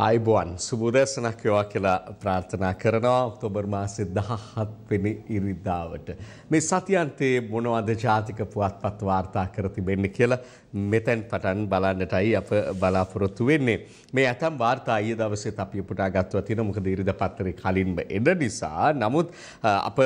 ආයිබුවන් සුබුදැසනක් යවා කියලා ප්‍රාර්ථනා කරනවා ඔක්තෝබර් මාසේ දහහත් වෙනි ඉරිදාවට. මේ සතියන්තේ මොනවද ජාතික පුවත්පත් වාර්තා කර තිබෙන්නේ කියලා මෙතැන් පටන් බලන්නටයි අප බලාපොරොත්තු වෙන්නේ. මේ ඇතම් වාර්තා ඊයේ දවසේ අපි උපුටා ගත්තා තියෙන මොකද ඉරිදා පත්තරේ කලින්ම එන නිසා නමුත් අප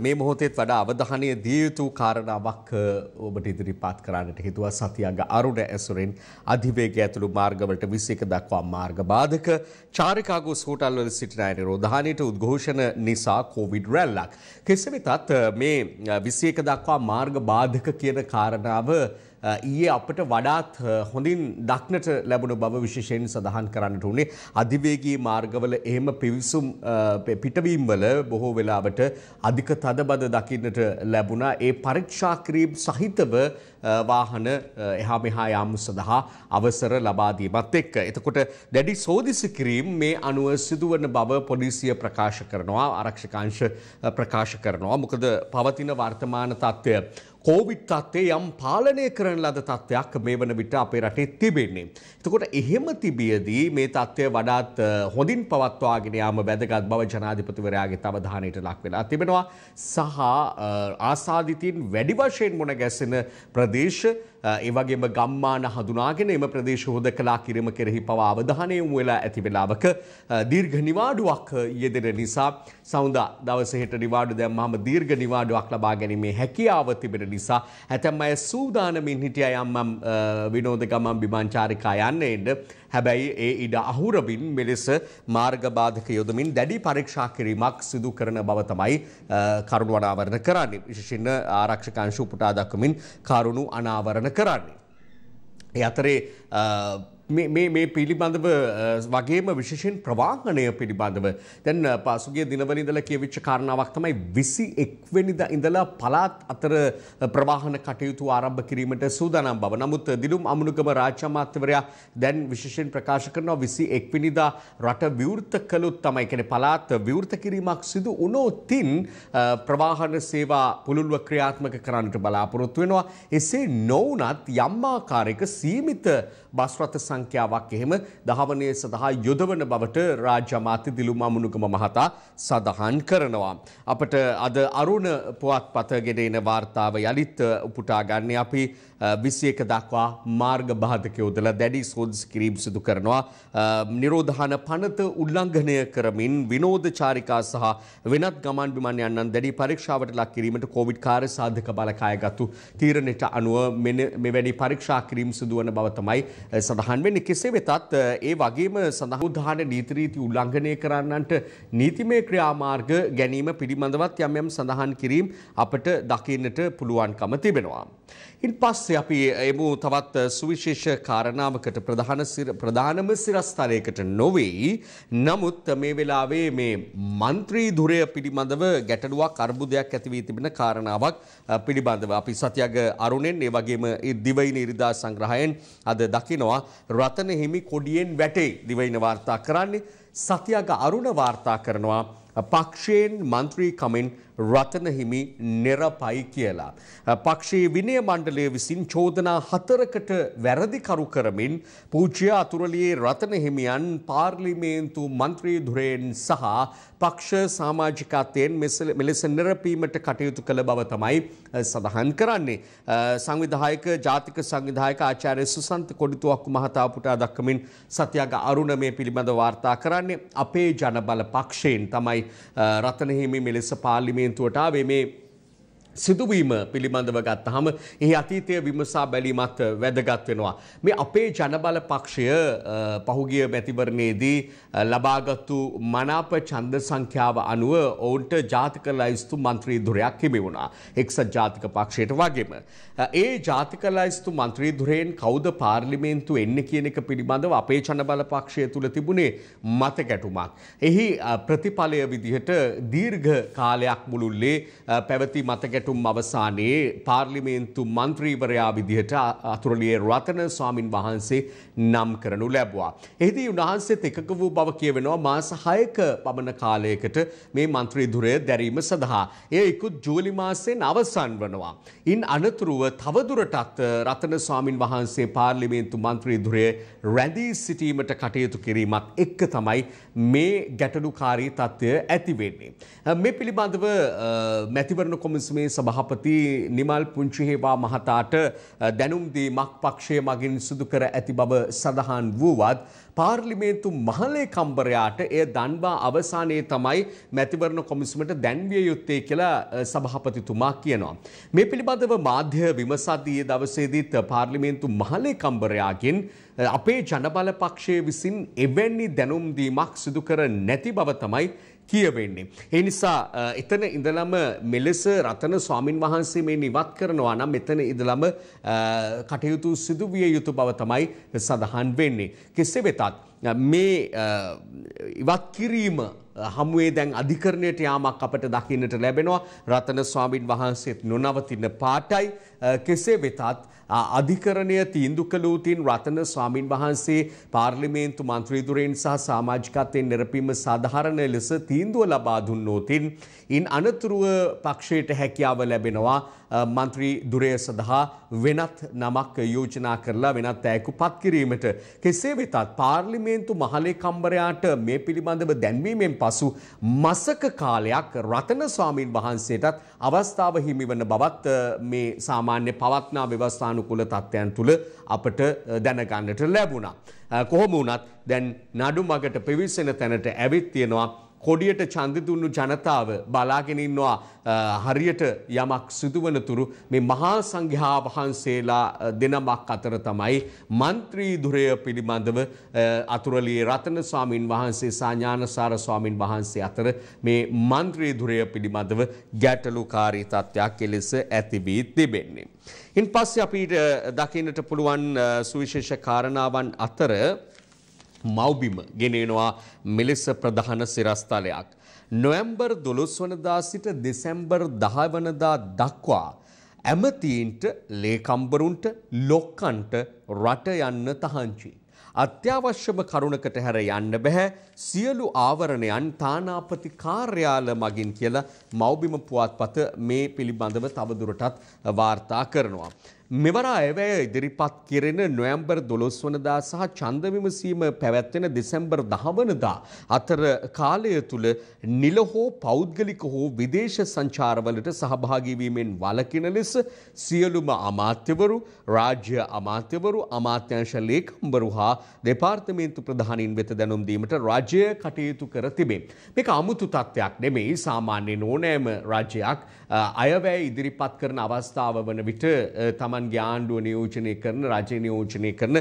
මේ මොහොතේත් වඩා අවධානය දිය යුතු කාරණාවක් ඔබට ඉදිරිපත් කරන්නට හිතුවා සතියග අරුණ ඇසුරෙන් අධිවේගය ඇතුළු මාර්ගවලට 21 දක්වා මාර්ග බාධක සාධක චාරිකාගෝස් හෝටල්වල සිටින අය නිරෝධානයට උද්ඝෝෂණ නිසා කොවිඩ් රැල්ලක්. කෙසේ වෙතත් මේ 21 දක්වා මාර්ග බාධක කියන කාරණාව ඊයේ අපට වඩාත් හොඳින් දක්නට ලැබුණ බව විශේෂයෙන් සඳහන් කරන්නට උනේ අධිවේගී මාර්ගවල එහෙම පිවිසුම් පිටවීම්වල බොහෝ වෙලාවට අධික තදබද දකින්නට ලැබුණා ඒ පරීක්ෂා කිරීම සහිතව වාහන එහා මෙහා යාම සඳහා අවසර ලබා දීමත් එක්ක. එතකොට දැඩි සෝදිසි කිරීම මේ අනුව සිදුවන බව පොලිසිය ප්‍රකාශ කරනවා ආරක්ෂකාංශ ප්‍රකාශ කරනවා. මොකද පවතින වර්තමාන තත්ත්වය කෝවිඩ් තත්ත්වය යම් පාලනය කරන ලද තත්ත්වයක් මේ වන විට අපේ රටේ තිබෙන්නේ. එතකොට එහෙම තිබියදී මේ තත්ත්වය වඩාත් හොඳින් පවත්වාගෙන යාම වැදගත් බව ජනාධිපතිවරයාගේ අවධානයට ලක් වෙලා තිබෙනවා. සහ ආසාදිතින් වැඩි වශයෙන් මුණ ගැසෙන ප්‍රදේශ ඒ වගේම ගම්මාන හඳුනාගෙන එම ප්‍රදේශ හොදකලා කිරීම කෙරෙහි පවා අවධානය යොමු වෙලා ඇති වෙලාවක දීර්ඝ නිවාඩුවක් යෙදෙන නිසා සෞන්දා දවස හෙට නිවාඩු දැම්මම දීර්ඝ නිවාඩුවක් ලබා ගැනීමේ හැකියාව තිබෙන නිසා ඇතැම් අය සූදානමින් හිටිය යම්මම් විනෝද ගමන් විමාංචාරිකා යන්න එන්න හැබැයි ඒ ඉඩ අහුරමින් මෙලෙස මාර්ග බාධක යොදමින් දැඩි පරීක්ෂා කිරීමක් සිදු කරන බව තමයි කරුණු අනාවරණ කරන්නේ. විශේෂයෙන් ආරක්ෂක අංශ උපුටා දක්වමින් කරුණු අනාවරණ කරන්නේ. ඒ අතරේ මේ පිළිබඳව වගේම විශේෂයෙන් ප්‍රවාහනය පිළිබඳව දැන් පසුගේ දිනවලින්දල කියවිච්ච කාරණාවක් තමයි විසි එක්වෙනිද ඉඳලා පලාත් අතර ප්‍රවාහන කටයුතු ආරම්භ කිරීමට සූදානම් බව. නමුත් දිලුම් අමනුගම රාජ්‍යමාත්‍යවරයා දැන් විශේෂයෙන් ප්‍රකාශ කරනවා විසි එක්විනිදා රට විවෘත කළොත් තමයි කෙන පලාත් විවෘත කිරීමක් සිදු උනෝතින් ප්‍රවාහන සේවා පුළුල්ව ක්‍රියාත්මක කරන්නට බලාපොරොත්තු වෙනවා. එසේ නොවනත් යම්මාකාරයක සීමිත බස්රථ සංඛ්‍යාවක් එහෙම දහවනය සඳහා යොදවන බවට රාජ්‍ය අමාත්‍ය දිලුම අමුණුගම මහතා සඳහන් කරනවා. අපට අද අරුණ පුවත්පත ගෙනෙන වාර්තාව යළිත් උපුටා ගන්න අපි විසියක දක්වා මාර්ග බාධක යොදලා දැඩි සෝදිසි කිරීම සිදු කරනවා. නිරෝධාන පනත උල්ලංඝනය කරමින් විනෝද චාරිකා සහ වෙනත් ගමන් බිමන් යන්නන් දැඩි පරීක්ෂාවට ලක් කිරීමට කොවිඩ් කාර්ය සාධක බලකායගත්තු තීරණයට අනුව මෙවැනි පරීක්ෂා කිරීම සිදුවන බව තමයි සඳහන් වෙන්නේ. කෙසේ වෙතත් ඒ වගේම සඳහන් නීතිරීති උල්ලංඝනය කරන්නන්ට නීතිමය ක්‍රියාමාර්ග ගැනීම පිළිබඳවත් යම් යම් සඳහන් කිරීම අපට දකින්නට පුළුවන්කම තිබෙනවා. ඉන් පස්සේ අපි එමු තවත් සුවිශේෂ කාරණාවකට ප්‍රධාන ප්‍රධානම සිරස්ථලයකට නොවෙයි. නමුත් මේ වෙලාවේ මේ මන්ත්‍රී ධුරය පිළිබඳව ගැටලුවක් අර්බුදයක් ඇති වී තිබෙන කාරණාවක් පිළිබඳව අපි සත්‍යග අරුණෙන් ඒ වගේම දිවයින ඉරිදා සංග්‍රහයෙන් අද දකිනවා. රතන හිමි කොඩියෙන් වැටේ දිවයින වාර්තා කරන්නේ. සතියග අරුණ වාර්තා කරනවා. පක්ෂයෙන් මන්ත්‍රී කමෙන් රතන හිමි නෙරපයි කියලා. පක්ෂයේ විනය මණ්ඩලය විසින් චෝදනා හතරකට වැරදිකරු කරමින් පූජ්‍ය අතුරලියේ රතන හිමියන් පාර්ලිමේන්තු මන්ත්‍රී ධුරයෙන් සහ පක්ෂ සාමාජිකත්වයෙන් මෙලෙස නිරපීමට කටයුතු කළ බව තමයි සඳහන් කරන්නේ. සංවිධායක ජාතික සංවිධායක ආචාර්ය සුසන්ත කොඩිතුවක්කු මහතා පුටා දක්වමින් සත්‍යග අරුණ මේ පිළිබඳ වාර්තා කරන්නේ අපේ ජනබල පක්ෂයෙන් තමයි රතන හිමි මෙලෙස පාර්ලිමේන්තු පාර්ලිමේන්තුවට ආවේ මේ සිදුවීම පිළිබඳව ගත්තහම එහි අතීතය විමසා බැලීමත් වැදගත් වෙනවා. මේ අපේ ජනබල පක්ෂය පහුගිය මැතිවරණයේදී ලබාගත්තු මනාප ඡන්ද සංඛ්‍යාව අනුව ඔවුන්ට ජාතික ලයිස්තු මන්ත්‍රී ධුරයක් හිමි වුණා. එක්සත් ජාතික පක්ෂයට වගේම. ඒ ජාතික ලයිස්තු මන්ත්‍රී ධුරයෙන් කවුද පාර්ලිමේන්තු එන්නේ කියන එක පිළිබඳව අපේ ජනබල පක්ෂය තුල තිබුණේ මත ගැටුමක්. එහි ප්‍රතිඵලය විදිහට දීර්ඝ කාලයක් මුළුල්ලේ පැවති මත ගැටුම් අවසානයේ පාර්ලිමේන්තු මන්ත්‍රීවරයා විදිහට අතුරලියේ රතන ස්වාමින් වහන්සේ නම් කරනු ලැබවා. එහිදී උන්වහන්සේත් එකක වූ බව කියවෙනවා මාස 6ක පමණ කාලයකට මේ මන්ත්‍රී ධුරය දැරීම සඳහා. එය ඉක්ුත් ජූලි මාසයෙන් අවසන් වනවා. ඉන් අනතුරුව තවදුරටත් රතන ස්වාමින් වහන්සේ පාර්ලිමේන්තු මන්ත්‍රී ධුරය රැඳී සිටීමට කටයුතු කිරීමත් එක්ක තමයි මේ ගැටලුකාරී තත්ත්වය ඇති වෙන්නේ. මේ පිළිබඳව මැතිවරණ කොමිසමේ සභාපති නිමල් පුංචිහේවා මහතාට දැනුම් දීමක් පක්ෂය මගින් සිදු කර ඇති බව සඳහන් වූවත් පාර්ලිමේන්තු මහලේ කම්බරයාට එය දන්වා අවසානයේ තමයි මැතිවරණ කොමිසමට දැන්විය යුත්තේ කියලා සභාපතිතුමා කියනවා. මේ පිළිබඳව මාධ්‍ය විමසාදී දවසේදීත් පාර්ලිමේන්තු මහලේ කම්බරයාගෙන් අපේ ජනබල පක්ෂය විසින් එවැනි දැනුම් දීමක් සිදු කර නැති බව තමයි කියවෙන්නේ. ඒ නිසා එතන ඉඳලම මෙලෙස රතන ස්වාමින් වහන්සේ මේ නිවත් කරනවා නම් එතන ඉඳලම කටයුතු සිදුවිය යුතු බව තමයි සඳහන් වෙන්නේ. කෙසේ වෙතත් මේ ඉවත් කිරීම හමුවේ දැන් අධිකරණයට යාමක් අපට දකින්නට ලැබෙනවා. රතන ස්වාමින් වහන්සේත් නොනවතින පාටයි. කෙසේ වෙතත් අධිකරණය තීන්දු කළූතින් රතන ස්වාමින් වහන්සේ පාර්ලිමේන්තු මන්ත්‍රීදුරයෙන් සහ සාමාජිකත්වයෙන් නිරපීම සාධාරණ ලෙස තීන්දුව ලබා දුන්නෝතින් ඉන් අනතුරුව පක්ෂයට හැකියාව ලැබෙනවා. මන්ත්‍රී දුරය සඳහා වෙනත් නමක් යෝජනා කරලා වෙනත් ඇයකු පත් කිරීමට. කෙසේ වෙතත් පාර්ලිමේන්තු මහලේ කම්බරයාට මේ පිළිබඳව දැන්වීමෙන් පසු මසක කාලයක් රතන ස්වාමීන් වහන්සේටත් අවස්ථාව හිමිවන බවත් මේ සාමාන්‍ය පවත්නා ව්‍යවස්ථානුකූල තත්ත්වයන් තුළ අපට දැනගන්නට ලැබුණා. කොහොම වුණත් දැන් නඩු මගට පිවිසෙන තැනට ඇවිත් තියෙනවා කොඩියට ඡන්ද දුන්නු ජනතාව බලාගෙන ඉන්නවා හරියට යමක් සිදුවන තුරු මේ මහා සංඝයා වහන්සේලා දෙනමක් අතර තමයි മന്ത്രി ධුරය පිළිබඳව අතුරලියේ රතන ස්වාමින් වහන්සේ සාඥානසාර ස්වාමින් වහන්සේ අතර මේ മന്ത്രി ධුරය පිළිබඳව ගැටලුකාරී තත්ත්වයක් එලෙස ඇති වී තිබෙන්නේ. ඉන් පස්සේ අපිට දකින්නට පුළුවන් සුවිශේෂ කාරණාවන් අතර මව්බිම ගෙනෙනවා මෙලෙස ප්‍රධාන සිරස්තලයක්. නොවැම්බර් දොළොස් වනදා සිට දෙසැම්බර් දහවනදා දක්වා ඇමතීන්ට ලේකම්බරුන්ට ලොක්කන්ට රට යන්න තහංචි. අත්‍යවශ්‍යම කරුණකට හැර යන්න බැහැ සියලු ආවරණයන් තානාපති කාර්යාල මගින් කියලා මව්බිම පුවත්පත මේ පිළිබඳව තවදුරටත් වාර්තා කරනවා. මෙවර අයවැය ඉදිරිපත් කෙරෙන නොවැම්බර් දොළොස් වනදා සහ චන්ද විමසීම පැවැත්වෙන දෙසැම්බර් දහවනදා අතර කාලය තුළ නිල හෝ පෞද්ගලික හෝ විදේශ සංචාරවලට සහභාගීවීමෙන් වලකින ලෙස සියලුම අමාත්‍යවරු රාජ්‍ය අමාත්‍යවරු අමාත්‍යංශ ලේකම්බරු හා දෙපාර්තමේන්තු ප්‍රධානින් වෙත දැනුම් දීමට රාජ්‍ය කටයුතු කර තිබේ. මේක අමුතු තත්ත්වයක් නෙමෙයි සාමාන්‍යයෙන් ඕනෑම රාජ්‍යයක් අයවැය ඉදිරිපත් කරන අවස්ථාව වන විට තමන් තමන්ගේ ආණ්ඩුව නියෝජනය කරන රජය නියෝජනය කරන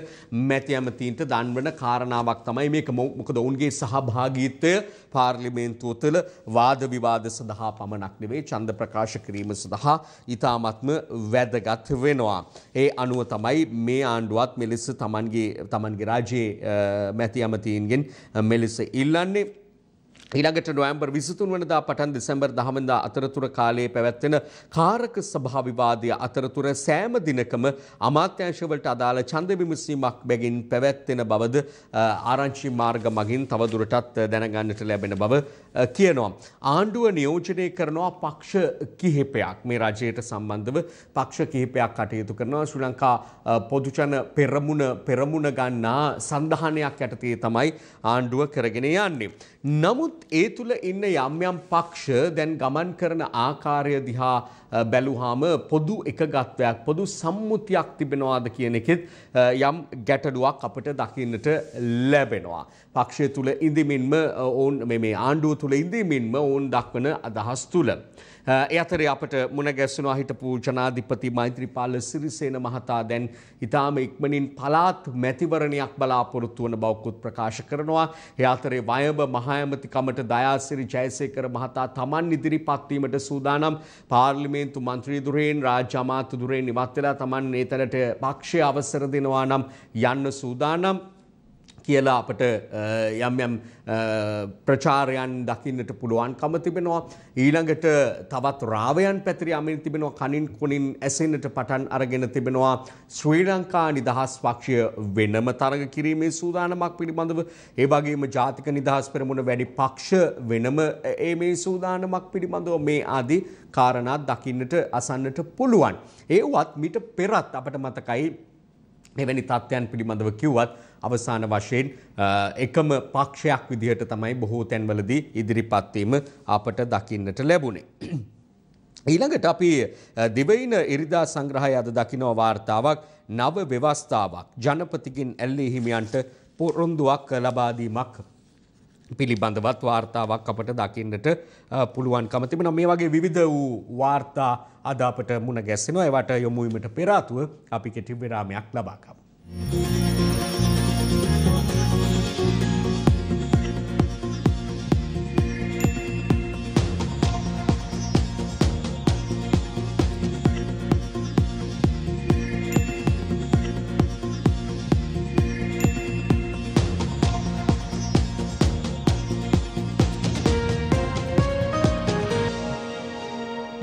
මැති ඇමතීන්ට දන්වන කාරණාවක් තමයි මේක මොකද ඔවුන්ගේ සහභාගීත්වය පාර්ලිමේන්තුව තුළ වාද විවාද සඳහා පමණක් නෙවෙයි ඡන්ද ප්‍රකාශ කිරීම සඳහා ඊ타මත්ම වැදගත් වෙනවා. ඒ අනුව තමයි මේ ආණ්ඩුවත් මෙලෙස තමන්ගේ තමන්ගේ රාජ්‍යයේ මැති ඇමතීන්ගෙන් මෙලෙස ඉල්ලන්නේ ඊළඟට නොවැම්බර් 23 වනදා පටන් දෙසැම්බර් 10 වෙනිදා අතරතුර කාලයේ පැවැත්වෙන කාරක සභා විවාදය අතරතුර සෑම දිනකම අමාත්‍යාංශ වලට අදාළ ඡන්ද විමසීමක් බැගින් පැවැත්වෙන බවද ආරංචි මාර්ග මගින් තවදුරටත් දැනගන්නට ලැබෙන බව කියනවා. ආණ්ඩුව නියෝජනය කරනවා පක්ෂ කිහිපයක් මේ රජයට සම්බන්ධව පක්ෂ කිහිපයක් කටයුතු කරනවා ශ්‍රී ලංකා පොදුජන පෙරමුණ පෙරමුණ ගන්නා සන්ධානයක් යටතේ තමයි ආණ්ඩුව කරගෙන යන්නේ. නමුත් ඒ තුළ ඉන්න යම් යම් පක්ෂ දැන් ගමන් කරන ආකාරය දිහා බැලුහාම පොදු එකගත්වයක් පොදු සම්මුතියක් තිබෙනවාද කියන එකෙත් යම් ගැටලුවක් අපට දකින්නට ලැබෙනවා. පක්ෂය තුළ ඉඳමින්ම ඔවුන් මේ ආණ්ඩුව තුළ ඉඳමින්ම ඔවුන් දක්වන අදහස් තුළ. ඒ අතරේ අපට මුණ ගැස්සුණා හිටපු ජනාධිපති මෛත්‍රීපාල සිරිසේන මහතා. දැන් ඉතාම ඉක්මනින් පළාත් මැතිවරණයක් බලාපොරොත්තු වන බවකුත් ප්‍රකාශ කරනවා. ඒ අතරේ වයඹ මහඇමතිකමට දයාසිරි ජයසේකර මහතා තමන් ඉදිරිපත් වීමට සූදානම්. පාර්ලිමේන්තු මන්ත්‍රී දුරෙන් රාජ්‍ය අමාත්‍ය දුරෙන් ඉවත් වෙලා තමන් ඒ තැනට පක්ෂය අවසර දෙනවා නම් යන්න සූදානම්. කියලා අපට යම් යම් ප්‍රචාරයන් දකින්නට පුළුවන්කම තිබෙනවා ඊළඟට තවත් රාවයන් පැතිරි අමින් තිබෙනවා කනින් කුණින් ඇසෙන්නට පටන් අරගෙන තිබෙනවා ශ්‍රී ලංකා නිදහස් පක්ෂය වෙනම තරග කිරීමේ සූදානමක් පිළිබඳව ඒ වගේම ජාතික නිදහස් පෙරමුණ වැඩි පක්ෂ වෙනම ඒ මේ සූදානමක් පිළිබඳව මේ ආදී කාරණා දකින්නට අසන්නට පුළුවන්. ඒවත් මිට පෙරත් අපට මතකයි එවැනි තත්ත්වයන් පිළිබඳව කිව්වත් අවසාන වශයෙන් එකම පක්ෂයක් විදිහට තමයි බොහෝ තැන්වලදී ඉදිරිපත් වීම අපට දකින්නට ලැබුණේ. ඊළඟට අපි දිවයින ඉරිදා සංග්‍රහය අද දකිනවා වාර්තාවක් නව ව්‍යවස්ථාවක්. ජනපතිකින් ඇල්ලේ හිමියන්ට පොරොන්දුවක් ලබා දීමක් පිළිබඳවත් වාර්තාවක් අපට දකින්නට පුළුවන්කම තිබෙනවා මේ වගේ විවිධ වූ වාර්තා අද අපට මුණ ගැස්සෙනවා. ඒවට යොමු වීමට පෙර ආතුව අපි කෙටි විරාමයක් ලබා ගමු.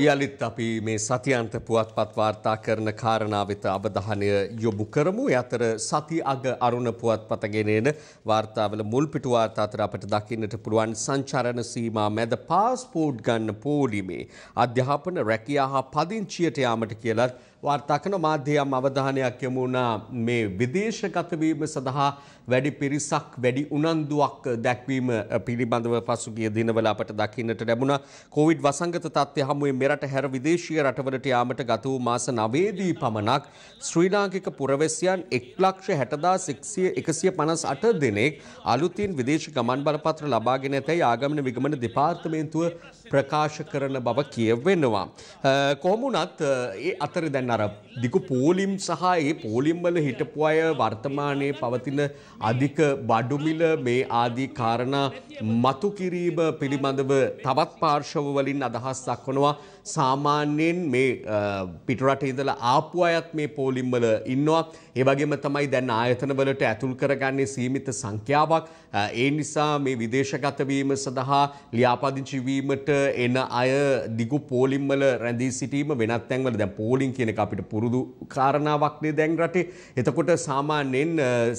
යළිත් අපි මේ සතියන්ත පුවත්පත් වාර්තා කරන කාරණා වෙත අවධානය යොමු කරමු. අතර සති අග අරුණ පුවත්පත ගෙනෙන වාර්තාවල මුල් පිටු වාර්තා අතර අපට දකින්නට පුළුවන් සංචරණ සීමා මැද පාස්පෝර්ට් ගන්න පොලිමේ අධ්‍යාපන රැකියා හා පදිංචියට යාමට කියලා වාර්තා කරන මාධ්‍යයම් අවධානයක් යොමු වුණා මේ විදේශගත වීම සඳහා වැඩි පිරිසක් වැඩි උනන්දුවක් දැක්වීම පිළිබඳව පසුගිය දිනවල අපට දකින්නට ලැබුණා. කොවිඩ් වසංගත තත්ත්වය හමුවේ මෙරට හැර විදේශීය රටවලට යාමට ගත වූ මාස 9දී පමණක් ශ්‍රී ලාංකික පුරවැසියන් 1,60,158 දෙනෙක් අලුතින් විදේශ ගමන් බලපත්‍ර ලබාගෙන ඇතැයි ආගමන විගමන දෙපාර්තමේන්තුව ප්‍රකාශ කරන බව කියවෙනවා. කොහොම වුණත් ඒ අතර දැන් අර දිගු පෝලිම් සහ ඒ පෝලිම් වල හිටපු අය වර්තමානයේ පවතින අධික බඩුමිල මේ ආදී කාරණා මතු කිරීම පිළිබඳව තවත් පාර්ශව වලින් අදහස් දක්වනවා. සාමාන්‍යයෙන් මේ පිටරට ඉඳලා ආපු අයත් මේ පෝලිම් වල ඉන්නවා. ඒ වගේම තමයි දැන් ආයතන වලට ඇතුල් කරගන්නේ සීමිත සංඛ්‍යාවක්. ඒ නිසා මේ විදේශගත වීම සඳහා ලියාපදිංචි වීමට එන අය දිගු පෝලිම් වල රැඳී සිටීම වෙනත් තැන්වල දැන් පෝලිං කියන එක අපිට පුරුදු කාරණාවක් නේ දැන් රටේ. එතකොට සාමාන්‍යයෙන්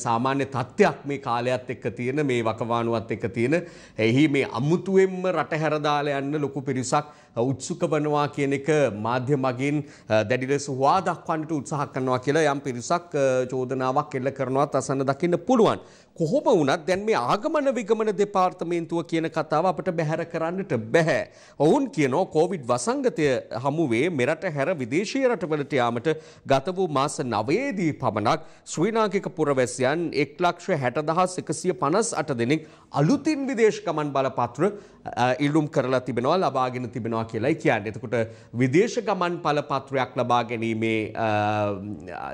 සාමාන්‍ය තත්ත්වයක් මේ කාලයත් එක්ක තියෙන මේ වකවානුවත් එක්ක තියෙන එහි මේ අමුතුවෙන්ම රට හැරදාලා යන්න ලොකු පිරිසක් උත්සුක වනවා කියන එක මාධ්‍ය මගින් දැඩි ලෙස හොවා දක්වන්නට උත්සාහ කරනවා කියලා යම් පිරිසක් චෝදනාවක් එල්ල කරනවත් අසන්න දකින්න පුළුවන්. කොහොම වුණත් දැන් මේ ආගමන විගමන දෙපාර්තමේන්තුව කියන කතාව අපට බැහැර කරන්නට බැහැ. ඔවුන් කියනෝ කෝවිඩ් වසංගතය හමුවේ මෙරට හැර විදේශීය රටවලට යාමට ගත වූ මාස නවයේදී පමණක් ශ්‍රී ලාංකික පුරවැසියන් එක් ලක්ෂ හැට දහස් එකසිය පනස් අට දෙනෙක් අලුතින් විදේශ ගමන් බලපත්‍ර ඉල්ලුම් කරලා තිබෙනවා ලබාගෙන තිබෙනවා කියලායි කියන්නේ. එතකොට විදේශ ගමන් බලපත්‍රයක් ලබා ගැනීමේ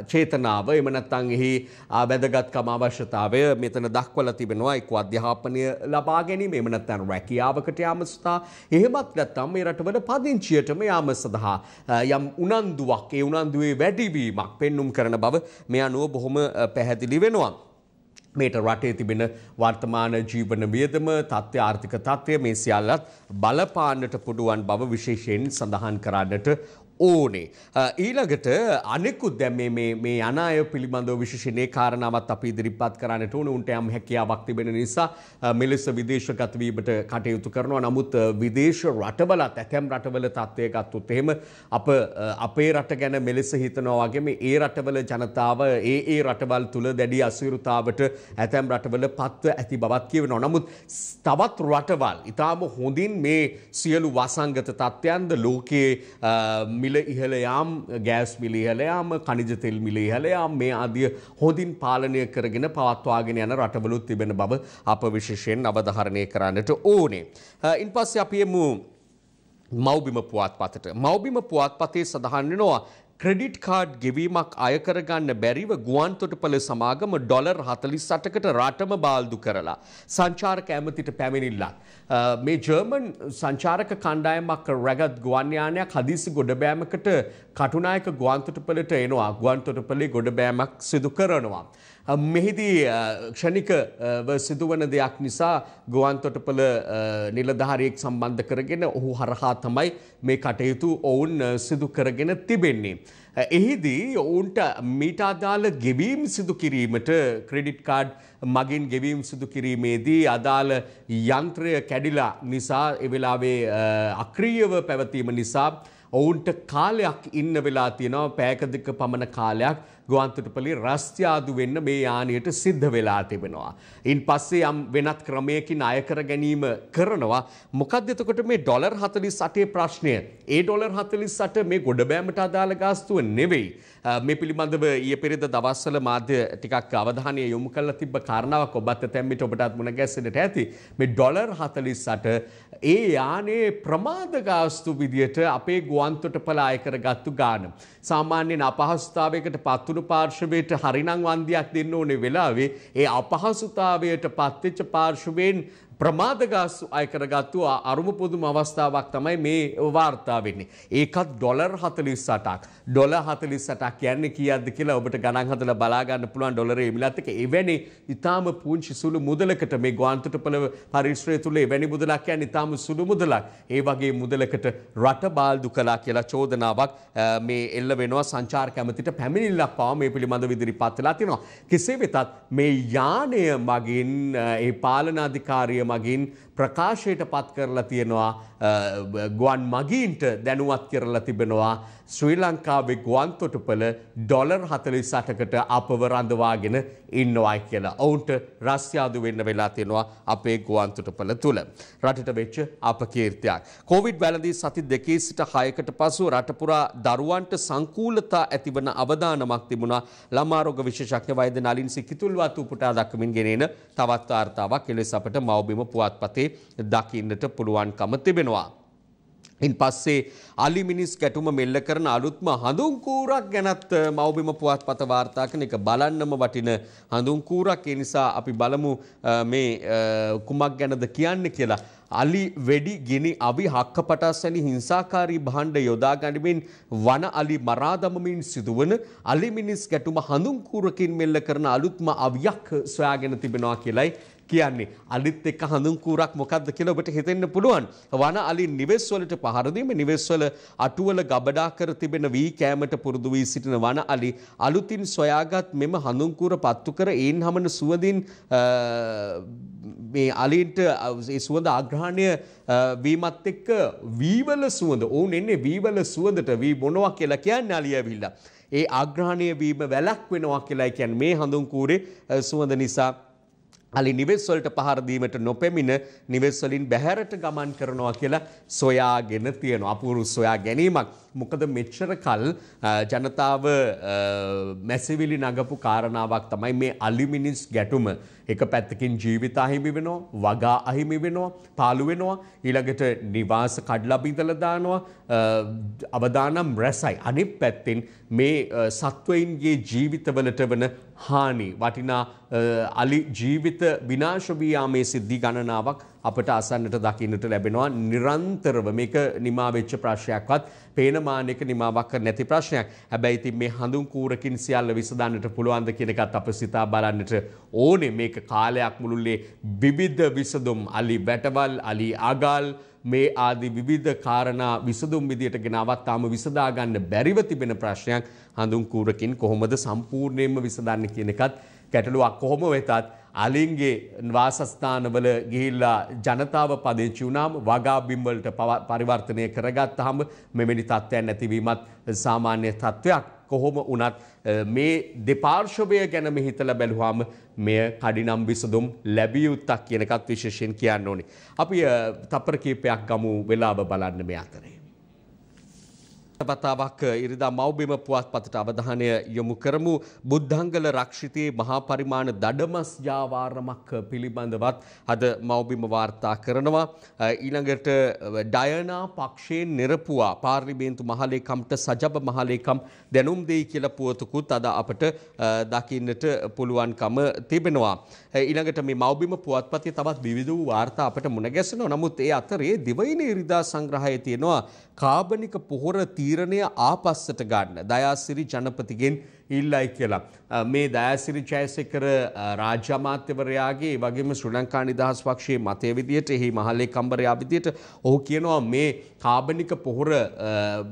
චේතනාව එහෙම නැත්නම් එහි වැදගත්කම අවශ්‍යතාවය මෙතන දක්වලා තිබෙනවා එක්ක අධ්‍යාපනය ලබා ගැනීම එහෙම නැත්නම් රැකියාවකට යාම සඳහා එහෙමත් නැත්නම් මේ රටවල පදිංචියටම යාම සඳහා යම් උනන්දුවක් ඒ උනන්දුවේ වැඩිවීමක් පෙන්눔 කරන බව මේ අනුව බොහොම පැහැදිලි වෙනවා. මේට රටේ තිබෙන වර්තමාන ජීවන වියදම තත්ත්ව ආර්ථික තත්ත්වය මේ සියල්ලත් බලපාන්නට පුඩුවන් බව විශේෂයෙන් සඳහන් කරන්නට ඕනේ. ඊළඟට අනෙකුත් දැම් මේ අනාය පිළිබඳව විශෂණය කාරණාවත් අප ඉදිරිපත් කරන්නට ඕන උන්ට යම් හැකියාවක් තිබෙන නිසා මෙලෙස විදේශගතවීමට කටයුතු කරනවා නමුත් විදේශ රටවලත් ඇතැම් රටවල තත්ත්වය ගත්තුත් එහෙම අප අපේ රට ගැන මෙලෙස හිතනවා වගේම ඒ රටවල ජනතාව ඒ ඒ රටවල් තුළ දැඩි අසීරුතාවට ඇතැම් රටවල පත්ව ඇති බවත් කියවෙනවා. නමුත් තවත් රටවල් ඉතාම හොඳින් මේ සියලු වසංගත තත්ත්වයන්ද ලෝකයේ මිල ඉහළ යාම් ගෑස් මිල ඉහළ යාම කනිජ තෙල් මිල ඉහළ යාම් මේ ආදිය හොඳින් පාලනය කරගෙන පවත්වාගෙන යන රටවලුත් තිබෙන බව අප විශේෂයෙන් අවධාරණය කරන්නට ඕනේ. ඉන් පස්සේ අපි එමු මෞබිම පුවත්පතට. මෞබිම පුවත්පතේ සඳහන් වෙනවා ක්‍රෙඩිට් කාඩ් ගෙවීමක් අයකරගන්න බැරිව ගුවන් තොටුපළ සමාගම ඩොලර් 48කට රටම බාල්දු කරලා සංචාරක ඇමතිට පැමිණිල්ලක්. මේ ජර්මන් සංචාරක කණ්ඩායමක් රැගත් ගුවන් යානයක් හදිසි ගොඩබෑමකට කටුනායක ගුවන් තොටුපළට එනවා. ගුවන් තොටුපළේ ගොඩබෑමක් සිදු කරනවා. මෙහිදී ක්ෂණික සිදුවන දෙයක් නිසා ගුවන් තොටපළ නිලධාරියෙක් සම්බන්ධ කරගෙන ඔහු හරහා තමයි මේ කටයුතු ඔවුන් සිදු කරගෙන තිබෙන්නේ. එහිදී ඔවුන්ට මීට අදාළ ගෙවීම් සිදු කිරීමට ක්‍රෙඩිට් කාඩ් මගින් ගෙවීම් සිදු කිරීමේදී අදාළ යන්ත්‍රය කැඩිලා නිසා එවෙලාවේ අක්‍රීයව පැවතීම නිසා ඔවුන්ට කාලයක් ඉන්න වෙලා තියෙනවා පෑක දෙක පමණ කාලයක් ගුවන්තොටුපළේ රස්තියාදු වෙන්න මේ යානයට සිද්ධ වෙලා තිබෙනවා. ඉන් පස්සේ යම් වෙනත් ක්‍රමයකින් අයකර ගැනීම කරනවා. මොකක්ද එතකොට මේ ඩොලර් 48 ප්‍රශ්නය? ඒ ඩොලර් 48 මේ ගොඩබෑමට අදාළ ගාස්තුව නෙවෙයි. මේ පිළිබඳව ඊයේ පෙරේද දවස්වල මාධ්‍ය ටිකක් අවධානය යොමු කරලා තිබ්බ කාරණාවක් ඔබත් තැම්මිට ඔබටත් මුණ ගැස්සෙන්නට ඇති. මේ ඩොලර් 48 ඒ යානේ ප්‍රමාද ගාස්තු විදියට අපේ ගුවන්තොටුපළ අය කරගත්තු ගාන. සාමාන්‍යයෙන් අපහසුතාවයකට පත්තුණු පාර්ශවයට හරිනම් වන්දියක් දෙන්න ඕනේ වෙලාවේ ඒ අපහසුතාවයට පත්වෙච්ච පාර්ශවයෙන් ප්‍රමාදගාසු අයකරගත්තු අරුම පුදුම අවස්ථාවක් තමයි මේ වාර්තා වෙන්නේ. ඒකත් ඩොලර් 48ක්. ඩොලර් 48ක් කියන්නේ කීයක්ද කියලා ඔබට ගණන් හදලා බලා ගන්න පුළුවන් ඩොලරේ මිලත් එක්ක එවැනි ඊටාම පුංචි සුළු මුදලකට මේ ගුවන්තොටුපළ පරිශ්‍රය තුල එවැනි මුදලක් කියන්නේ ඊටාම සුළු මුදලක්. ඒ වගේ මුදලකට රට බාල්දු කළා කියලා චෝදනාවක් මේ එල්ල වෙනවා සංචාර කැමතිට පැමිණිල්ලක් පවා මේ පිළිබඳව ඉදිරිපත් වෙලා තිනවා. කෙසේ වෙතත් මේ යානය මගින් ඒ පාලන අධිකාරිය මගින් ප්‍රකාශයට පත් කරලා තියෙනවා ගුවන් මගීන්ට දැනුවත් කරලා තිබෙනවා ශ්‍රී ලංකාවේ ගුවන් තොටුපළ ඩොලර් 48කට අපව රඳවාගෙන ඉන්නවායි කියලා. ඔවුන්ට රස්යාදු වෙන්න වෙලා තියෙනවා අපේ ගුවන් තොටුපළ තුල. රටට වෙච්ච අපකීර්තියක්. කොවිඩ් වැළඳී සති දෙකේ සිට 6කට පසු රට පුරා දරුවන්ට සංකූලතා ඇතිවන අවදානමක් තිබුණා. ළමා රෝග විශේෂඥ වෛද්‍ය නලින් සිකිතුල්වත් උපුටා දක්වමින් ගෙනෙන තවත් වාර්තාවක් එලෙස අපට මව්බිම පුවත්පතේ දකින්නට පුළුවන්කම තිබෙනවා. ඉන් පස්සේ අලි මිනිස් ගැටුම මෙල්ල කරන අලුත්ම හඳුන් කූරක් ගැනත් මවබිම පුවත් පත වාර්තා කන එක බලන්නම වටින හඳුන් කූරක් ඒ නිසා අපි බලමු මේ කුමක් ගැනද කියන්න කියලා. අලි වෙඩි ගිනි අවි හක්ක පටස්සැනි හිංසාකාරී භාණ්ඩ යොදා ගනිමින් වන අලි මරා දමමින් සිදුවන අලි මිනිස් ගැටුම හඳුන් කූරකින් මෙල්ල කරන අලුත්ම අවියක් සොයාගෙන තිබෙනවා කියලයි කියන්නේ අලිත් එක්ක හඳුන් කූරක් මොකක්ද කියලා ඔබට හිතෙන්න පුළුවන්. වන අලි නිවෙස් වලට පහර දීම නිවෙස් වල අටුවල ගබඩා කර තිබෙන වී කෑමට පුරුදු වී සිටින වන අලි අලුතින් සොයාගත් මෙම හඳුන් කූර පත්තු කර ඒන් හමන සුවඳින් මේ අලින්ට ඒ සුවඳ ආග්‍රහණය වීමත් එක්ක වීවල සුවඳ ඔවුන් එන්නේ වීවල සුවඳට වී මොනවා කියලා කියන්නේ අලිය ඇවිල්ලා. ඒ ආග්‍රහණය වීම වැලක් වෙනවා කියලා කියන්නේ මේ හඳුන් කූරේ සුවඳ නිසා අලි නිවෙස්වලට පහරදීමට නොපැමිණ නිවෙස්වලින් බැහැරට ගමන් කරනවා කියලා සොයාගෙන තියෙන අපුරු සොයා ගැනීමක්. මොකද මෙච්චර කල් ජනතාව මැසිවිලි නගපු කාරණාවක් තමයි මේ අලිමිනිස් ගැටුම. එක පැත්තකින් ජීවිත අහිමි වෙනවා, වගා අහිමි වෙනවා, පාළු වෙනවා, ඊළඟට නිවාස කඩලා බිඳලා දානවා, අවදානම් රැසයි. අනිත් පැත්තෙන් මේ සත්වයින්ගේ ජීවිතවලට වන හානි වටිනා අලි ජීවිත විනාශ වී යාමේ සිද්ධි ගණනාවක් අපට අසන්නට දකින්නට ලැබෙනවා. නිරන්තරව මේක නිමා වෙච්ච ප්‍රශ්නයක්වත් පේනමානයක නිමාවක් නැති ප්‍රශ්නයක්. හැබැයි ඉතින් මේ හඳුන් කූරකින් සියල්ල විසඳන්නට පුළුවන්ද කියන එකත් අප සිතා බලන්නට ඕනේ. මේක කාලයක් මුළුල්ලේ විවිධ විසඳුම් අලි වැටවල් අලි අගල් මේ ආදි විවිධ කාරණා විසඳුම් විදියට ගෙනවත් තාම විසඳා ගන්න බැරිව තිබෙන ප්‍රශ්නයක්. හඳුන් කූරකින් කොහොමද සම්පූර්ණයෙන්ම විසඳන්නේ කියන එකත් ගැටලුවක් කොහොම වෙතත් අලින්ගේ වාසස්ථානවල ගිහිල්ලා ජනතාව පදිංචි වුණාම වගා බිම්වලට පරිවර්තනය කරගත්තාම මෙවැනි තත්ත්වයන් නැතිවීමත් සාමාන්‍ය තත්ත්වයක් කොහොම වුණත් මේ දෙපාර්ශවය ගැනම හිතලා බැලුවාම මෙය කඩිනම් විසඳුම් ලැබිය යුත්තක් කියන එකත් විශේෂයෙන් කියන්න ඕනේ. අපි තප්පර කීපයක් ගමු වෙලාව බලන්න මේ අතරේ. වතාවක් ඉරිදා මෞබිම පුවත්පතට අවධානය යොමු කරමු බුද්ධංගල රක්ෂිතයේ මහා පරිමාණ දඩමස් ජාවාරමක් පිළිබඳවත් අද මෞබිම වාර්තා කරනවා. ඊළඟට ඩයනා පක්ෂයෙන් නිරපුවා පාර්ලිමේන්තු මහලේකම්ට සජබ මහලේකම් දැනුම් දෙයි කියලා පුවතකුත් අද අපට දකින්නට පුළුවන්කම තිබෙනවා. ඊළඟට මේ මෞබිම පුවත්පතේ තවත් විවිධ වූ වාර්තා අපට මුණ ගැසෙනවා. නමුත් ඒ අතරේ දිවයින ඉරිදා සංග්‍රහයේ තියෙනවා කාබනික පොහොර තීරණය ආපස්සට ගන්න. දයාසිරි ජනපතිගෙන් ඉල්ලයි කියලා. මේ දෑසිරි ජයසකර රාජ්‍ය අමාත්‍යවරයාගේ වගේම ශ්‍රී ලංකා නිදහස් පක්ෂයේ මතය විදියට එහි මහල්ලේ කම්බරයා විදියට ඔහු කියනවා මේ කාබනික පොහොර